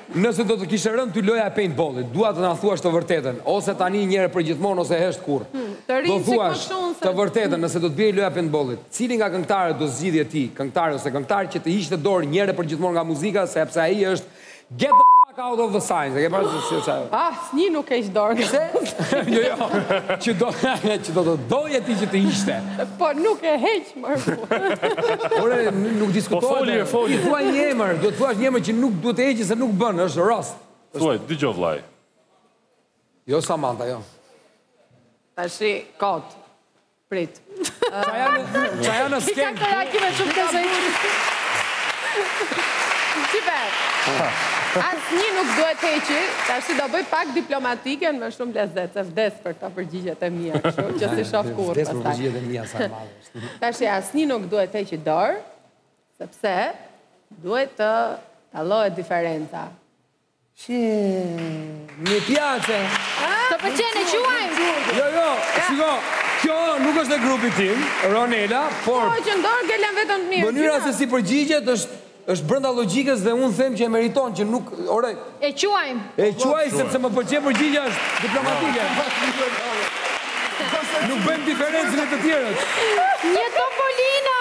Nëse do të kishte rënd ty loja e paintballit, dua të na thuash të vërtetën, ose tani një herë përgjithmonë ose hesht kurrë. Do thuash të vërtetën, nëse do të binte loja e paintballit, cilin nga këngëtarët do zgjidhje ti, këngëtare ose këngëtar që të hiqte dorë një herë e përgjithmonë nga muzika sepse ai është get the fuck out of the science, e ke parasysh? Asnjë nuk heq dorë nga muzika. Jo, jo, që do të doje ti që të hiqte. Po nuk e heq. Ore, nuk diskutohet. Po foli, e foli. Thua një emër, do të thuash një emër që nuk duhet të heqë se nuk bën, është rast. Thuaj, dëgjo vllai. Jo Samanta, jo. Tashi kot. Prit. Çaje në skenë. Çka reagime shumë të zëjtë. Super, asnjë nuk duhet të heqi, tashi do bëj pak diplomatiken me shumë lezet, se vdes për këto përgjigjet e mia, që s'i shoh kurrë. Vdes për përgjigjet e mia, sa Tashi asnjë nuk duhet të heqë dorë, sepse duhet të dallohet diferenca. Që një pjace. Të pëlqen, e quajmë? Jo, jo, shiko, kjo nuk është e grupit tim, Ronela, por... Kjo që ndorë, ke lem vetën të mirë. Mënyra se si përgjigjet është Është brenda logjikës dhe unë them që e meriton që nuk, ore. E quajmë. E quaj sepse më pëlqen përgjigja është diplomatike. Nuk bëjmë diferencë me të tjerët. Një Topolino!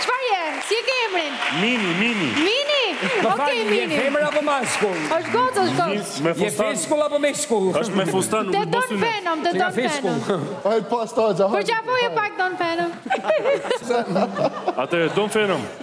Çfarë je? Si e ke emrin? Mini, Mini. Mini? Okej, Mini. Je femër apo mashkull? Është gocë, është gocë. Je fishkull apo meshkull? Është me fustan, nuk i bësune. Te Don Phenom, te Don Phenom. Ai pastaj, gjahat. Përqafoje pak Don Phenom. Atëherë, Don Phenom.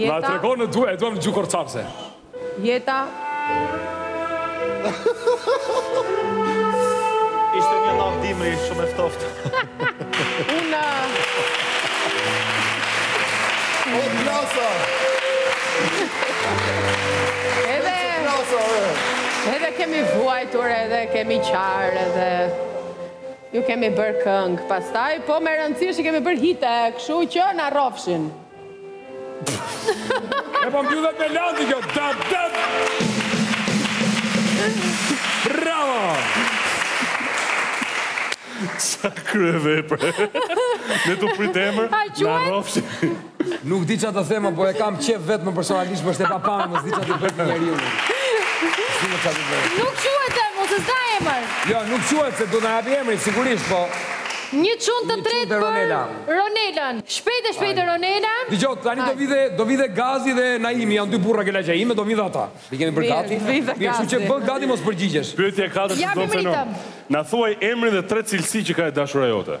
Jeta. Na tregon në duhet, e duam në gjukur capse. Jeta. Ishte një natë dimri, shumë e ftohtë. Unë... O, plasa! Edhe... Edhe kemi vuajtur, edhe kemi qarë, edhe... Ju kemi bërë këngë, pastaj po me rëndësi është që kemi bërë hite, kështu që na rrofshin. E po mbyllet me Landi kjo, dap, dap! Bravo! Sa kryevepër. Ne tu pritemër, na rrofshin. Nuk di çfarë të them, por e kam qejf veten personalisht, më është e pa pamë, mo, s'di çfarë të bëjë njeriu. Nuk quhet, mo, se s'dha emër. Jo, nuk quhet se do të hapi emri, sigurisht, po. Një çun të tretë për Ronelën. Shpejt e shpejt te Ronela. Dëgjo, tani do vijë dhe Gazi dhe Naimi, janë dy burra ke lagja ime, do vijnë dhe ata. Të kemi përgatit, mirë shu që bënë gati mos përgjigjesh. Pyetja e katërt është te Don Phenom. Na thuaj emrin dhe tre cilësi që ka e dashura jote.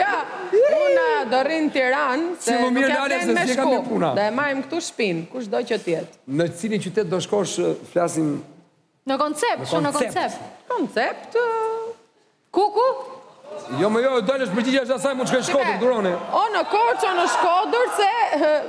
Ja, unë do rri në Tiranë, se nuk ja tenë me shku. Dhe e majmë këtu shpinë, kush do që të jetë. Në cilin qytet do shkosh, flasim... Në koncert, shumë në koncert. Koncert... Ku, ku? Jo, mo jo, dalë është përgjigja e asaj, mund shkojë Shkodër, duroni. O në Korçë o në Shkodër, se...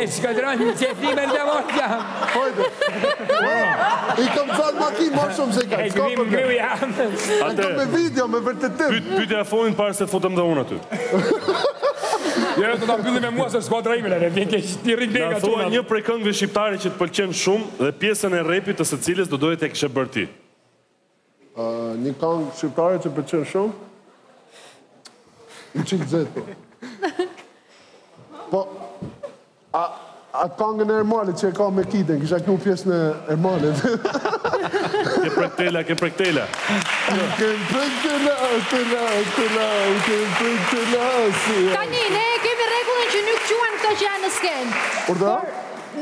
E shkëtërojnë një që flimë e të mërë që jam. Hojde. I kam falë ma ki, ma shumë se i kam. E grim griu jam. A të me video, me vërtetim. Pyete Donin para se të futem dhe unë aty. Jere të ta pyllim e mua se s'ka drejme në revjen ke që ti rrit bega të unë. Na thuaj një prej këngëve shqiptare që të pëlqen shumë dhe pjesën e repit të së cilës do doje ta kishe bërë ti. Një këngë shqiptare që pëlqen shumë. Një çik zetë. Po. Atë këngën e Ermalit që e ka me Kiten, kisha këtu pjesën e Ermalit. Ke prek tela, ke prek tela. Ke prek tela, prek tela, prek tela, ke prek tela. Tani ne kemi rregullin që nuk quan këto që janë në skenë. Por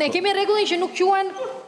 ne kemi rregullin që nuk quan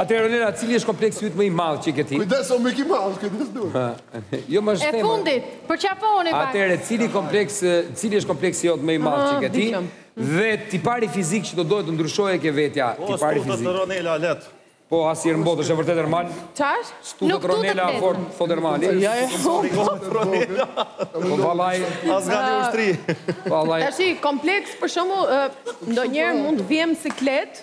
Atëherë Ronela, cili është kompleksi jot më i madh që ke ti? Kujdes o mik i madh, kujdes dur. Jo më është. E fundit, përqafohuni pak. Atëherë, cili kompleks, cili është kompleksi jot më i madh që ke ti? Dhe tipari fizik që do doje të ndryshoje ke vetja, tipari fizik. Po, stutat Ronela let. Po, as i rëmbot, është e vërtetë Ermal? Ça është? Nuk do të flet. Thotë Ermali. Ja, ja. Po vallai. As gani ushtri. Vallai. Tashi kompleks për shembull, ndonjëherë mund të vihem siklet,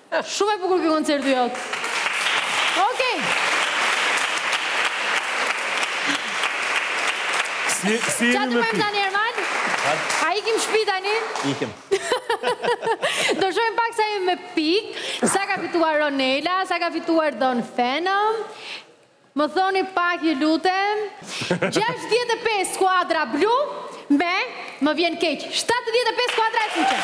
Shumë e bukur ky koncerti jot. Okej. Si si jemi me ti? Tani Ermal. A ikim shtëpi tani? Ikim. Do shohim pak sa jemi me pikë, sa ka fituar Ronela, sa ka fituar Don Phenom. Më thoni pak ju lutem. Gjashtëdhjetë e pesë skuadra blu me më vjen keq shtatëdhjetë e pesë skuadra e kuqe.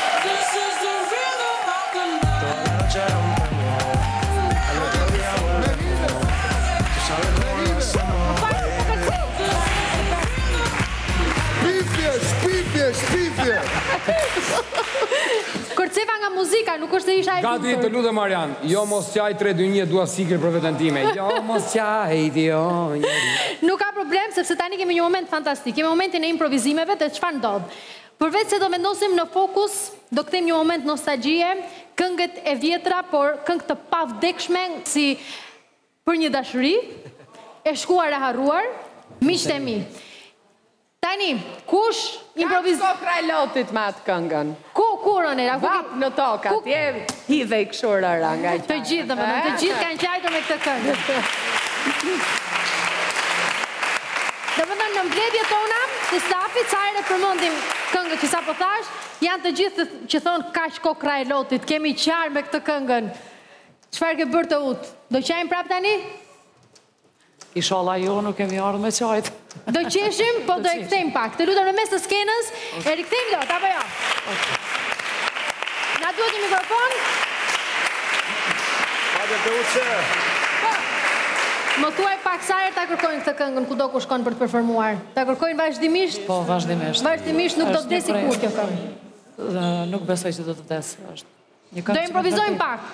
Kërceva nga muzika nuk është se isha e lumtur. Gati, të lutem Arjan. Jo mos qaj tre dy një dua sikur për veten time jo mos qaj ti o njeri. Nuk ka problem sepse tani kemi një moment fantastik, kemi momentin e improvizimeve dhe çfarë ndodh? Përveç se do vendosim në fokus, do kthejmë një moment nostalgjie, këngët e vjetra, por këngë të pavdekshme si Për një dashuri, E shkuar e harruar, Miqtë e mi. Tani, kush improviz... Kaq kokrra e lotit me atë këngën. Ku, ku Ronela? Bap në tokë, atje hidhej kështu rëra nga të qarat. Të gjithë, domethënë, të gjithë kanë qajtur me këtë këngë. Domethënë, në mbledhjet tona të stafit, sa herë e përmendim këngën që sapo thashë, janë të gjithë që thonë kaq kokrra e lotit, kemi qarë me këtë këngën. Çfarë ke bërë të utë? Do qajmë prapë tani? Ishalla jo, nuk kemi ardhë me qajtë. Do qeshim, po do e kthejmë pak. Të lutem në mes të skenës, e rikthejmë do, ta për jo. Na duhet një mikrofon. Hajde të uqë. Po, më thuaj pak sa herë ta kërkojnë këtë këngën, kudo ku shkon për të performuar. Ta kërkojnë vazhdimisht? Po, vazhdimisht. Vazhdimisht nuk do të vdesi kurrë kjo këngë. Nuk besoj që do të vdesë. Do improvizojmë pak.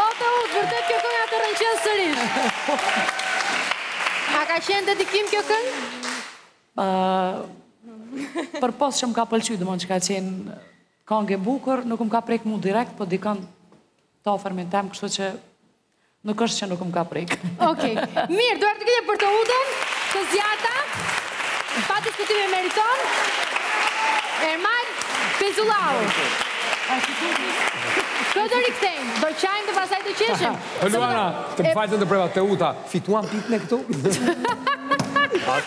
O të utë, vërtet kjo kënga të rrëqeth sërish. A ka qenë dedikim kjo këngë? Përpos që më ka pëlqy, dhe mund që ka qenë këngë e bukur, nuk më ka prek mu direkt, po dikën të afërm temin, kështu që Nuk është që nuk më ka prek. Ok, mirë, duartrokitje për Tunën, të gjata, pa shkurtime e meriton, Ermal Fejzullahu. Këtë do rikthejmë, do qajmë dhe pastaj të qeshim. Luana, të më falësh që të preva, Teuta, fituam pikën e këtu?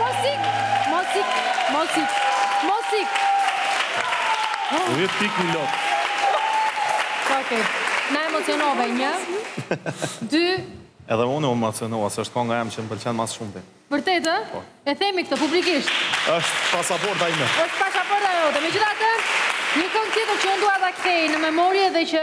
Mosik, mosik, mosik, mosik. U vjet pik një lot. Okej. Na emocionove një. Dy. Edhe unë u emocionova, se është konga jem që më pëlqen më së shumti. Vërtet, ë? Po. E themi këtë publikisht. është pasaporta ime. është pasaporta jote. Megjithatë, një këngë tjetër që unë dua ta kthej në memorie dhe që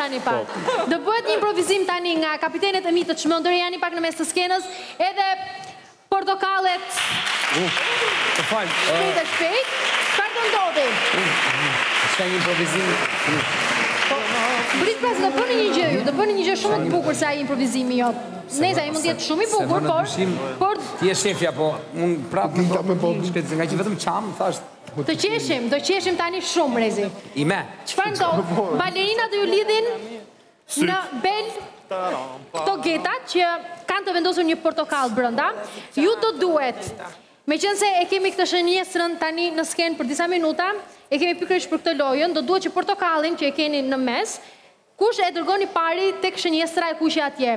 tani pak. Po. Do bëhet një improvizim tani nga kapitenet e mi të çmendur, ejani pak në mes të skenës, edhe Portokallet shpejt e shpejt, çfarë do ndodhi? Çka një improvizim? Brit pas do bëni një gjë ju, do bëni një gjë shumë të bukur se ai improvizimi jot. Nëse ai mund të jetë shumë i bukur, por por ti je shefja, po unë prap nuk do të bëj shpejt, ngaqë vetëm qamë, thashë Të qeshim, do qeshim tani shumë rezi. Ime. Çfarë do? Balerina do ju lidhin në bel këto geta që kanë të vendosur një portokall brenda, ju do duhet, meqenëse e kemi këtë shënjestrën tani në skenë për disa minuta, e kemi pikërisht për këtë lojën, do duhet që portokallin që e keni në mes, kush e dërgon i pari tek shënjestra e kuqe atje.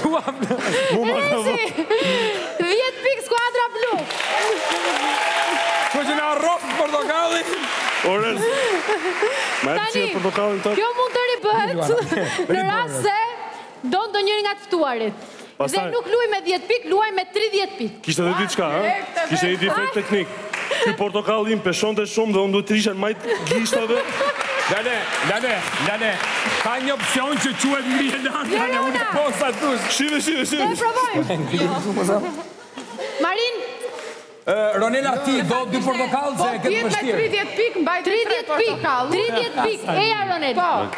Tuam, mu më të vë. Dhjetë pikë skuadra blu. Çuç nga rropt portokalli. Ores, ma e përqirë portokallin të. Kjo mund të ribëhet në rast se do ndonjëri nga të ftuarit. Dhe nuk luajmë me 10 pikë, luajmë me 30 pikë. Kishtë edhe diçka, ha? Kishtë edhe diçka, ha? Kishtë edhe diçka, ha? Ky portokalli im peshonte shumë dhe unë duhet të rrija majë gishtave. Lale, lale, lale. Ka një opsion që quhet mbi e lart, lale, unë të po sa dush. Shive, shive, shive. Ne provojmë. Marin, Ronela ti do dy portokallë se e ke të vështirë. Po 10 me 30 pikë mbaj 30 pikë. 30 pikë. Eja Ronel. Po.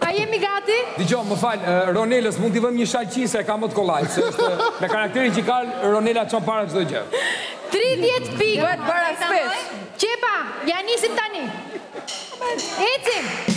A jemi gati? Dijon, më fal, Ronelës mund t'i vëmë një shalqi se e ka më të kollaj, se është me karakterin që ka, Ronela çon para çdo gjë. 30 pikë. Bëhet para spes. Qepa, ja nisim tani. Ecim.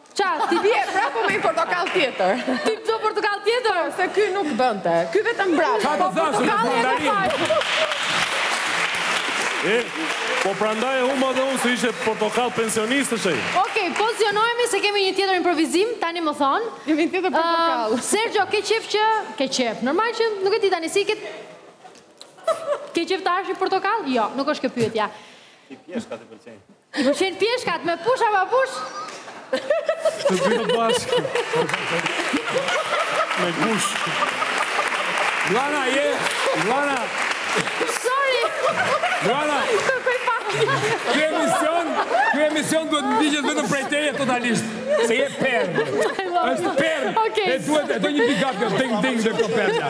Qa, ti bie prapë po me një portokall tjetër? Ti do portokall tjetër? Po, se ky nuk bënte. Ky vetëm mbrapa. Qa të thashë në pandarin? E, po prandaj e huma dhe unë se ishe portokall pensionistë është e. Oke, pozicionohemi se kemi një tjetër improvizim, tani më thonë. Kemi një tjetër portokall. Serxho, ke qef që, ke qef, normal që nuk e di tani si ke... Ke qef të hash një portokall? Jo, nuk është kjo pyetja. Ty pjeshkat të pëlqejnë. Më pëlqejnë pjeshkat, me push a pa push? Të dy të bashkë. Me push. Luana, je, Luana. Sorry. Luana. Kërkoj pak. Ky emision, ky emision duhet të ndiqet vetëm prej teje totalisht. Se je perlë. Është perlë. Okej. E duhet, duhet një pikap që ding ding dhe këto perla.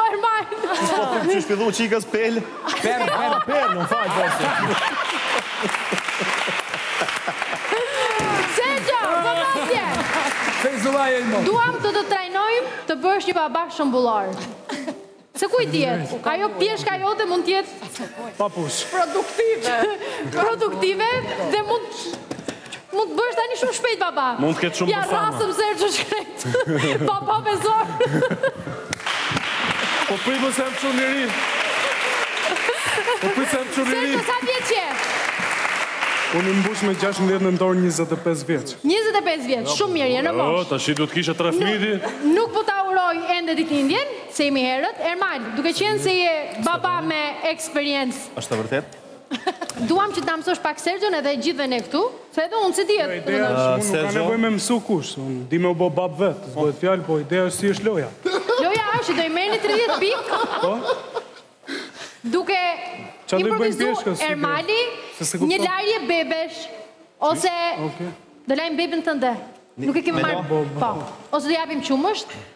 Farmaj. Po, çish fillu çikës pel. Perlë, perlë, perlë, më fal, perlë. Serxho, përmasje! Fejzula e ilmo. Duam të të trajnojmë të bëhesh një baba shembullor. Se ku i dihet? Ajo pjeshka jote mund të jetë... Pa push. Produktive. Produktive dhe mund... Mund të bëhesh tani shumë shpejt baba. Mund të ketë shumë bërthama. Ja rrasëm zërë që shkrejt. Baba me zor. Po pritë se jam shumë njëri. Po pritë se jam shumë njëri. Serxho, sa vjeç je? Unë i mbush me 16 nëntor 25 vjeç. 25 vjeç, shumë mirë, je në moshë. Jo, tashi duhet të kishe tre fëmijë. Nuk po ta uroj ende ditëlindjen, se jemi herët. Ermal, duke qenë se je baba me eksperiencë. Është e vërtetë? Duam që ta mësosh pak Serxhon edhe gjithë ne këtu, se edhe unë s'i dihet. Jo, ideja është unë nuk ka nevojë me mësu kush, unë di me u bë bab vet, s'bëhet fjalë, po ideja është si është loja. Loja është që do i merrni tridhjetë pikë. Po. Duke improvizu Ermali një larje bebesh ose do lajmë beben tënde. Nuk e kemi marrë, po. Ose do japim qumësht,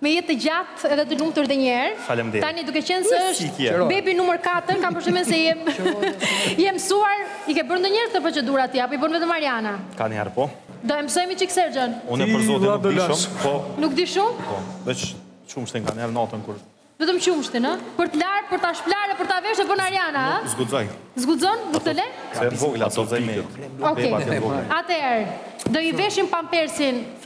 Me jetë të gjatë edhe të lumtur edhe një herë. Faleminderit. Tani duke qenë se është bebi numër katër, kam përshtypjen se je je mësuar, i ke bërë ndonjëherë këto procedura ti apo i bën vetëm Ariana? Ka një herë po. Do e mësojmë çik Serxhon. Unë për zotin nuk di shumë, po. Nuk di shumë? Po, veç qumështin ka një herë natën kur. Vetëm qumështin, ë? Për të larë, për ta shplarë, për ta veshë e bën Ariana, ë? Nuk guxoj. S'guxon? Nuk të le? Se e vogla, ato zëjme. Okej. Atëherë, do i veshim pampersin.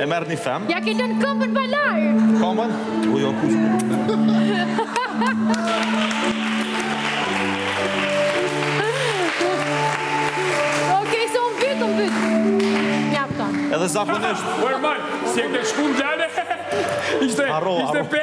E merr një fëmijë. Ia ke lënë këmbën pa larë. Këmbën? U jo kush. Okej, se unë vytë, unë vytë. Një apëton. Edhe zakonisht. Uërë mërë, si e ke shku në gjale, ishte pe.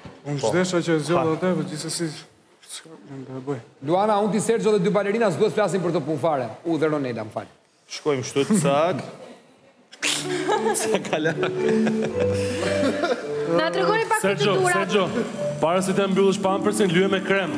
Unë po. zhvesha që e zgjodh dhe atë, për gjithsesi çka mund të bëj. Luana, unë, ti, Sergio dhe dy balerina s'duhet të flasin për këtë punë fare. U dhe Ronela, më fal. Shkojmë shtu ti çak. Sa kala. Na tregoni pak te duart. Sergio, Sergio, para se të mbyllësh pampersin, lyeje me krem.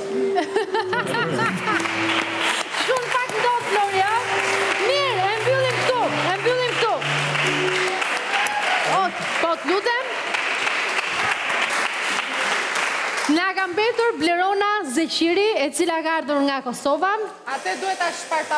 Shumë pak ndodh Florian. Mirë, e mbyllim këtu, e mbyllim këtu. O, po, të lutem. Na ka mbetur Blerona Zeqiri, e cila ka ardhur nga Kosova. Atë duhet ta shparta...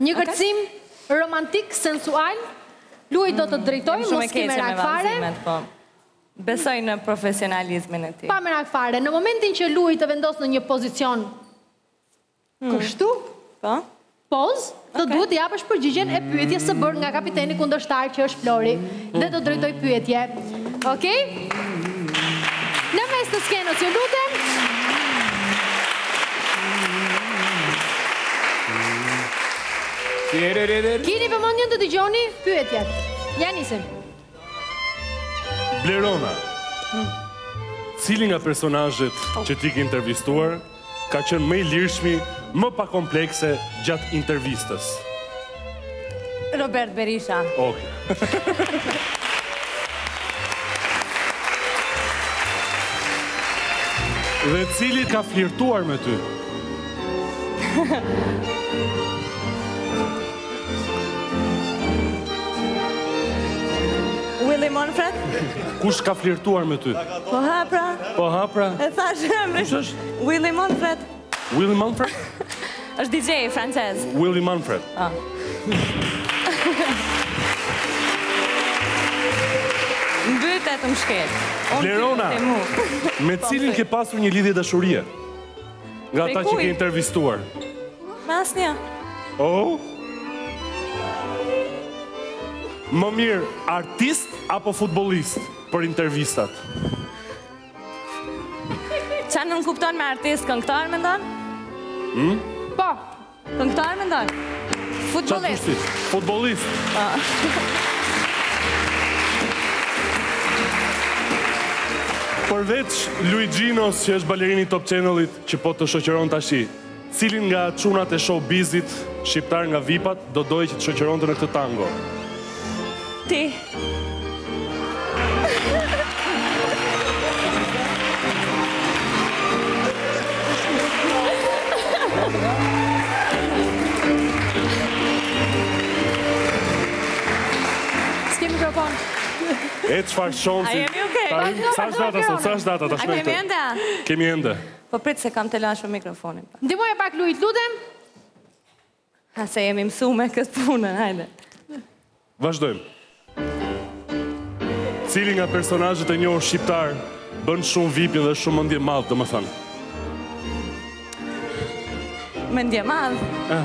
Një kërcim romantik, sensual, Luigi do të të drejtojë, mos ke merak fare. Po. Besoj në profesionalizmin e tij. Pa merak fare, në momentin që Luigi të vendos në një pozicion hmm. kështu, po? poz, ty do të duhet të japësh përgjigjen e pyetjes së bërë nga kapiteni kundërshtar që është Flori. dhe do drejtojë pyetje. Ok? Në mes të skenës ju lutem. Kini vëmendjen të dëgjoni pyetjet. Ia nisim. Blerona, cili nga personazhet që ti ki intervistuar, Ka qenë më i lirshmi, më pa komplekse gjatë intervistës. Robert Berisha. Okej. Dhe cili ka flirtuar me ty? Willy Monfret. Kush ka flirtuar me ty? Po a pra. Po a pra. E thashë emrin. Kush është? Willy Monfret. Willy Monfret? Është DJ francez. Willy Monfret. Ah. Mbyte të më shkel. Blerona, po, me cilin ke pasur një lidhje dashurie? Nga ata që ke intervistuar? Me asnjë. Oh? Më mirë, artist apo futbolist? Artist. për intervistat. Ça nënkupton me artist, këngëtar mendon? Hmm? Po. Këngëtar mendon? Futbolist. Futbolist. Po. Përveç Luiginos që është balerini i Top Channelit që po të shoqëron tashti, Cilin nga çunat e showbizit shqiptar nga vipat do doje që të të shoqëronte në këtë tango? Ti. S'ke mikrofon. E çfarë shansi? A jemi okay? Sa është data sot? Sa është data? Ta shkruaj këtë. A kemi ende? Kemi ende. Po prit se kam të lëshuar mikrofonin. Ndihmoje pak Luit, të lutem. Ah se jemi mësu me këtë punë, hajde. Vazhdojmë. Cili nga personazhet e njohur shqiptar bën shumë vipin dhe shumë mendjemadh, domethënë? Mendjemadh. Eh.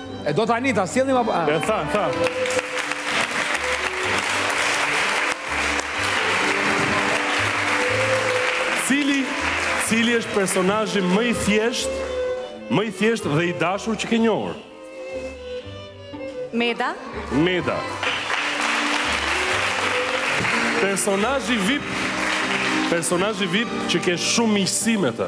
E do tani ta sjellim apo? E tha, tha. Cili, cili është personazhi më i thjeshtë, më i thjeshtë dhe i dashur që ke njohur? Meda. Meda. Personazhi VIP, personazhi VIP që ke shumë miqësi me të.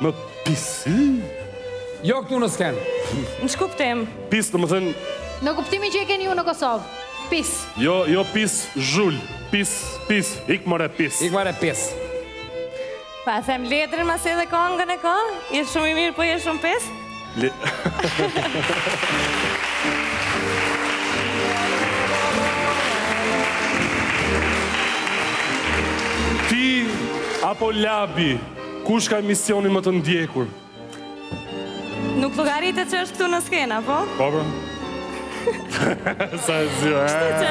Më pisi? Jo këtu në sken. Në që kuptim? Pis, domethënë... Në kuptimin që e keni ju në Kosovë. Pis. Jo, jo pis, zhull. Pis, pis, ik more pis. Ik more pis. Po them Ledrin masi edhe kongën e ka, je shumë i mirë, po je shumë pis? Le... Ti apo Labi? Kush ka emisionin më të ndjekur? Nuk llogaritet që është këtu në skena, po? Po, po. Sa e zjo, e... Kështu që...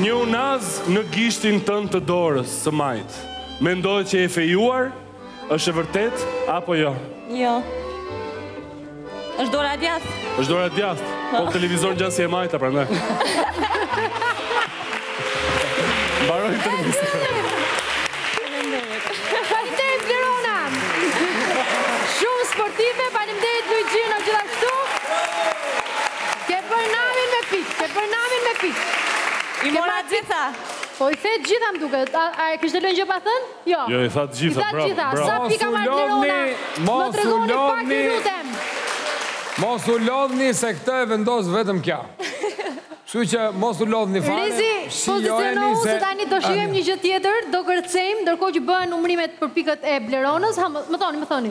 Një unazë në gishtin tënd të dorës, së majtë. Mendohet që je e fejuar, Është e vërtetë apo jo? Jo. Është dora e djathtë. Është dora e djathtë. Po, po në televizor ngjan si e majta prandaj. Mbaroi të Faleminderit Blerona. Shumë sportive, faleminderit Luigino gjithashtu. Ke bërë namin me pik, ke bërë namin me pik. I mora të gjitha. Po i the të gjitha më duket. A kishte lënë gjë pa thënë? Jo. Jo, i tha të gjitha, bravo. I tha të gjitha, sa pikë ka marrë Blerona, më tregoni pak ju lutem. Mos u lodhni se këtë e vendos vetëm kjo. Kështu që mos u lodhni fare. Rezi, pozicionohu se tani do shijojmë një gjë tjetër, do kërcejmë, ndërkohë që bëhen numërimet për pikët e Bleronës, më thoni, më thoni.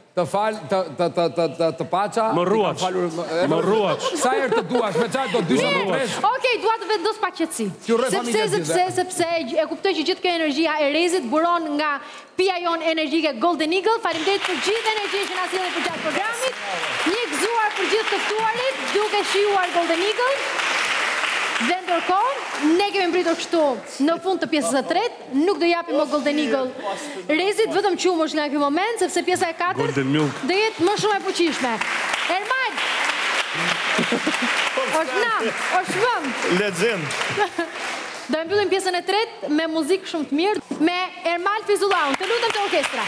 Të fal, të, të, të, të, të, të paça, Më ti kam rruaç. falur... më- e, Më më- rruaç. Sa herë të duash, me çfarë do dysha Mirë, presh? Okej, dua të vendos pak qetësi. T'ju rroj Sepse familja sepse gjithëve. sepse e gj- e kuptoj që gjithë kjo energjia e Rezit buron nga pija jonë energjike Golden Eagle. Faleminderit për gjithë energjinë që na sjellni përgjatë programit. Një gëzuar për gjithë të ftuarit duke shijuar Golden Eagle. Dhe ndërkohë, ne kemi mbritur kështu në fund të pjesës së tretë. Nuk do japim më Golden Eagle. Rezit vetëm qumësht nga ky moment, sepse pjesa e katërt do jetë më shumë e fuqishme. Ermal! është nam, është vend. Legend. Do e mbyllim pjesën e tretë me muzikë shumë të mirë, me Ermal Fejzullahun. Të lutem te orkestra.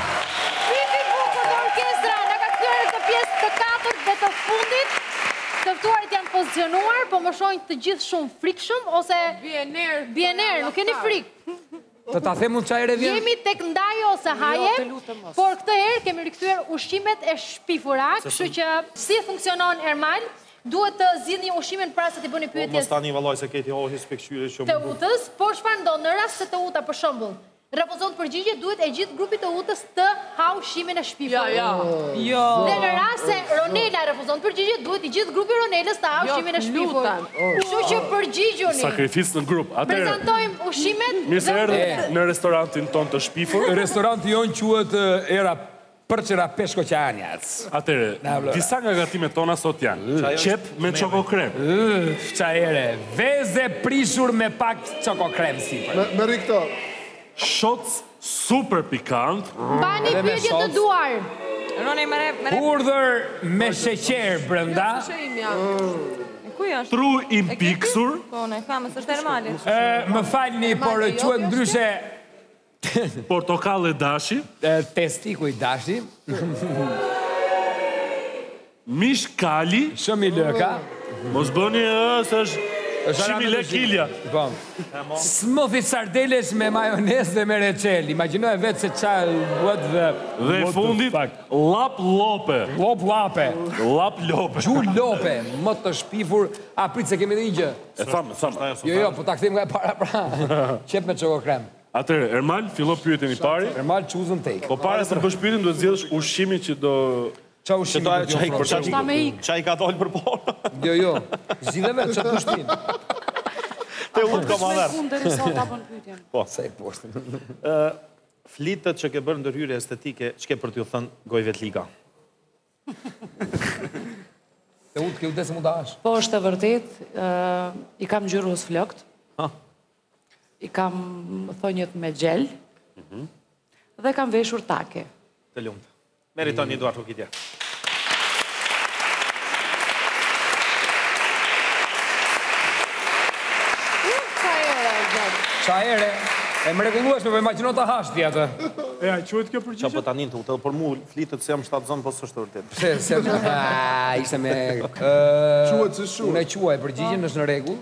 pozicionuar, po më shojnë të gjithë shumë frikshëm, ose... Po, bje nërë, bje nërë, nuk e një frikë. Të ta themu në qajre vjen? Jemi tek ndaje ose haje, por këtë herë kemi rikthyer ushqimet e shpifura, kështu që si funksionon Ermal, duhet të zgjidhni ushqimin para se t'i bëni pyetje... Po, më stani valoj se keti ohi s'pikëshyri shumë... Teutës, por çfarë ndodh në rast se Teuta për shembull, Refuzon të përgjigjet, duhet i gjithë grupi i Teutës të hajë ushqimin e shpifur. Ja, ja. Dhe në rast se Ronela refuzon të përgjigjet, duhet i gjithë grupi i Ronelës të hajë ushqimin e shpifur. Kështu që përgjigjuni. Sakrificë në grup. Atëherë. Prezantojmë ushqimet. Mirë se erdhët në restorantin tonë të shpifur. Restoranti jonë quhet Era Përçra peshkaqenas. Atëherë, disa nga gatimet tona sot janë, qepë me çokokrem. Uuff, ça ere! Vezë e prishur me pak çokokrem sipër. Më rri këto. Shoc super pikant. Mbani pyetje të duar. Hudhër me sheqer brenda. Tru i mpiksur. Më falni, por quhet ndryshe. Portokall e dashi. Testikuj dashi. Mish kali. Shumë i lëka. Mos bëni ës është Shimi le kilja. Po. Smuthi sardelesh me majonez dhe me reçel. Imagjinoje vetë se ça bëhet dhe dhe fundi llapë lope. Lop llape. Llapë lope. Gjuhë lope, më të shpifur. A prit se kemi një gjë. E thamë, thamë. Jo, jo, po ta kthejmë nga e para pra. Qepë me çokokrem. Atëherë, Ermal, fillo pyetjen i pari. Ermal, choose and take. Po para se të bësh pyetjen duhet të zgjedhësh ushqimin që do... Ça ushqimi do të ofrosh? Ça ushqimi do të Ça i ka dalë për parë? Jo, jo. Zgjidhe vetë çfarë dush ti. Te unë kam marrë. Unë deri sa ta bën pyetjen. Po, sa i poshtë. Ë flitet që ke bërë ndërhyrje estetike, ç'ke për t'u thënë gojëve të liga? Te unë të ke udesë mund të ashtë. Po është e vërtetë, i kam ngjyrosur flokët. I kam thonjët me xhel dhe kam veshur take. Të lumtë. Meriton një duartrokitje. Ça ere, e mrekullueshme, po imagjino ta hash ti atë. E a quhet kjo përgjigje? Ça po tani Teutë, për mua flitet se jam shtatzon po s'është e vërtetë. Pse se ishte me Quhet si shumë. Unë e quaj përgjigjen është në rregull.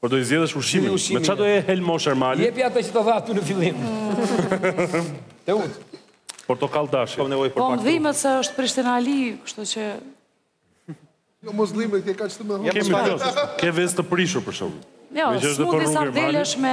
Po do i zgjedhësh ushqimin. Me çfarë do e helmosh Ermalin? Jepi atë që të dha aty në fillim. Teutë. Portokall dashi. Kam nevojë për pak. Po ndihmë se është prishur stina, Ali, kështu që Jo mos dhime, ke kaq të mëdha. Kemi kjo. Ke vezë të prishur për shembull. Jo, smoothie sardelesh me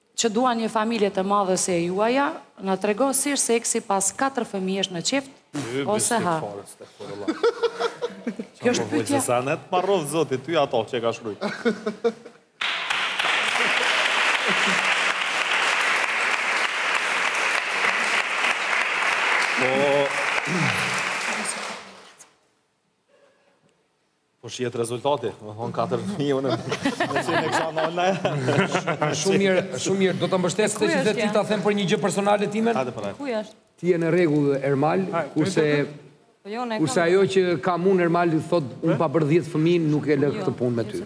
që duan një familje të madhe si e juaja, na trego si është seksi pas katër fëmijësh në çift, ose ha. Kjo është pyetja. S'ta ka net, marroftë zoti ty ato që ka shkruajt. Po Po si të jetë rezultati, më thonë 4 fëmijë unë në qenë e kësa në online. Shumë mirë, shumë mirë, do ta mbështes. Të ta them edhe ty për një gjë personale timen? Hajde për ajë. Ti je në rregull, Ermal, kurse... Po jo, kurse ajo që kam unë, Ermal, thotë, unë pa bërë 10 fëmijë, nuk e lë këtë punë me ty.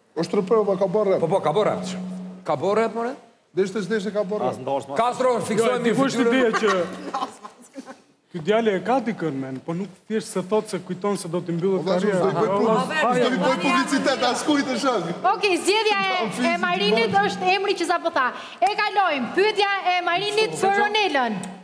Është reper dhe ka bërë rep. Po po, ka bërë rep. Ka bërë rep, more? Deshe s'deshe ka bërë rep. Kastro, fiksojani fytyrën. Ky djalë e ka dikë në mend, po nuk... thjesht s'e thotë se kujton se do t'i mbyllet karriera. S'do t'i bëjë publicitet askujt, o shok. Okej, zgjedhja e Marinit është emri që sapo tha. E kalojmë. Pyetja e Marinit për Ronelën.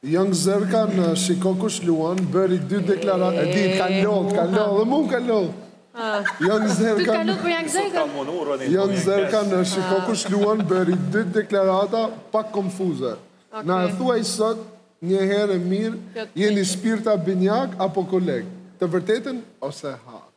Young Zerka në Shiko kush luan bëri dy deklarata. E di, të kanë lodh, të kanë lodh, dhe mu më kanë lodh. Young Zerka. Ty të kanë lodh për Young Zerka? Young Zerka në Shiko kush luan bëri dy deklarata pak konfuze. Na e thuaj sot një herë e mirë, jeni shpirta binjakë apo kolegë? Të vërtetën ose ha?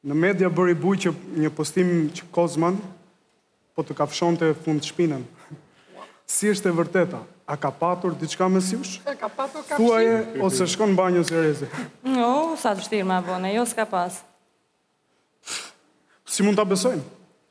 Në media bëri bujë një postim që Kozman po të kafshonte fundshpinën. Si është e vërteta? A ka patur diçka mes jush? A ka patur kafshim? Thuaje ose shkon në banjo si Rezi. Jo, sa të vështirë ma bëre, jo s'ka pas. Si mund ta besojmë?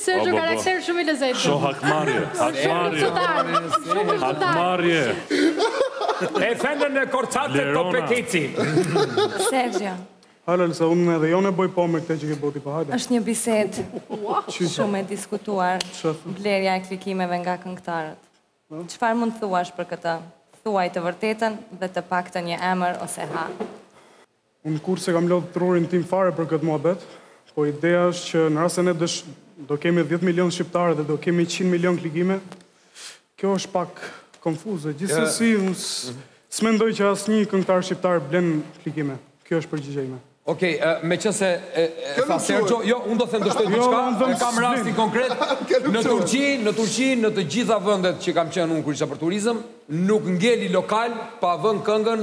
Sergio karakter shumë i lezetshëm. Shoh hakmarrje, hakmarrje. Shumë hakmarrje. E fendën në korçate të Pekeci. Sergio. Halal, se unë edhe jo në boj po me këte që ke boti pa halal. është një bisedë shumë e diskutuar blerja e klikimeve nga këngëtarët. Çfarë mund të thuash për këtë? Thuaj të vërtetën dhe të paktën një emër ose ha. Unë kurrë s'e kam lodhë trurin tim fare për këtë muhabet, po ideja është që në rast se ne do kemi dhjetë milionë shqiptarë dhe do kemi njëqind milionë klikime, kjo është pak konfuze. Gjithsesi, unë s'mendoj që asnjë këngëtar shqiptar blen klikime. Kjo është përgjigja ime. Okej, meqenëse e tha Sergio, jo, unë do të them të shtoj diçka, e kam rastin konkret, në Turqi, në Turqi, në të gjitha vendet që kam qenë unë kur isha për turizëm, nuk ngeli lokal pa vënë këngën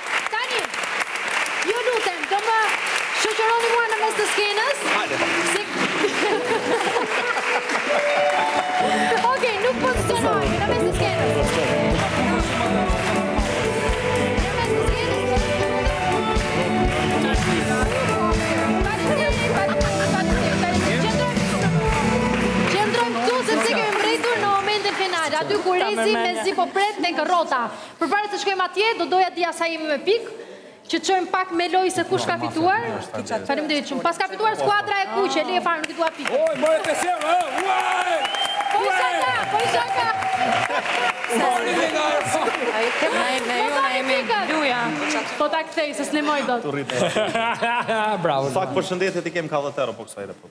Tani, ju lutem, do më shoqëroni mua në mes të skenës? Hajde. Okej, nuk pozicionohemi në mes të skenës. Po të Aty ku Rezi mezi po pret tek rrota. Përpara se të shkojmë atje, do doja dija sa jemi me pikë, që të shohim pak me lojë se kush ka fituar. Faleminderit shumë. Paska fituar skuadra e kuqe, lëre fare, nuk i dua pikë. Oj, more të sjell, ha? Uaj! Po bëj shaka, po bëj shaka. Mori me nga e pa. Ne jo na jemi luja. Po ta kthej se s'ne mbaj dot. Bravo. Fak përshëndetje ti kem ka 10 euro po kësaj rrepot.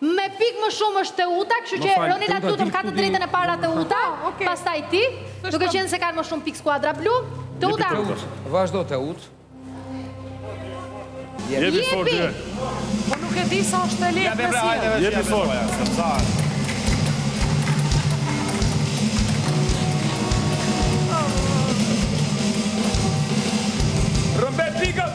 Me pikë më shumë është Teuta, kështu që Ronila të lutem ka të drejtën e para Teuta, pastaj ti, duke qenë se kanë më shumë pikë skuadra blu. Teuta. Vazhdo Teut. Jepi fort dy. Po nuk e di sa është e lehtë me sjell. Jepi fort. Rrëmbe pikët!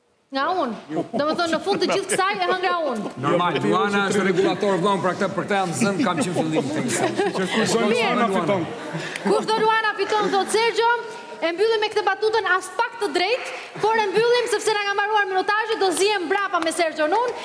Nga unë. Domethënë në fund të gjithë kësaj e hëngra unë. Normal, Luana është rregullatori i lojës, prandaj për këta jam zënë, kam që në fillim të njësa. Që kushedo Luana fiton? Kushedo Luana fiton, thotë Sergio? E mbyllim me këtë batutën aspak të drejtë, por e mbyllim sepse na ka mbaruar minutazhi, do zihemi mbrapa me Sergion unë,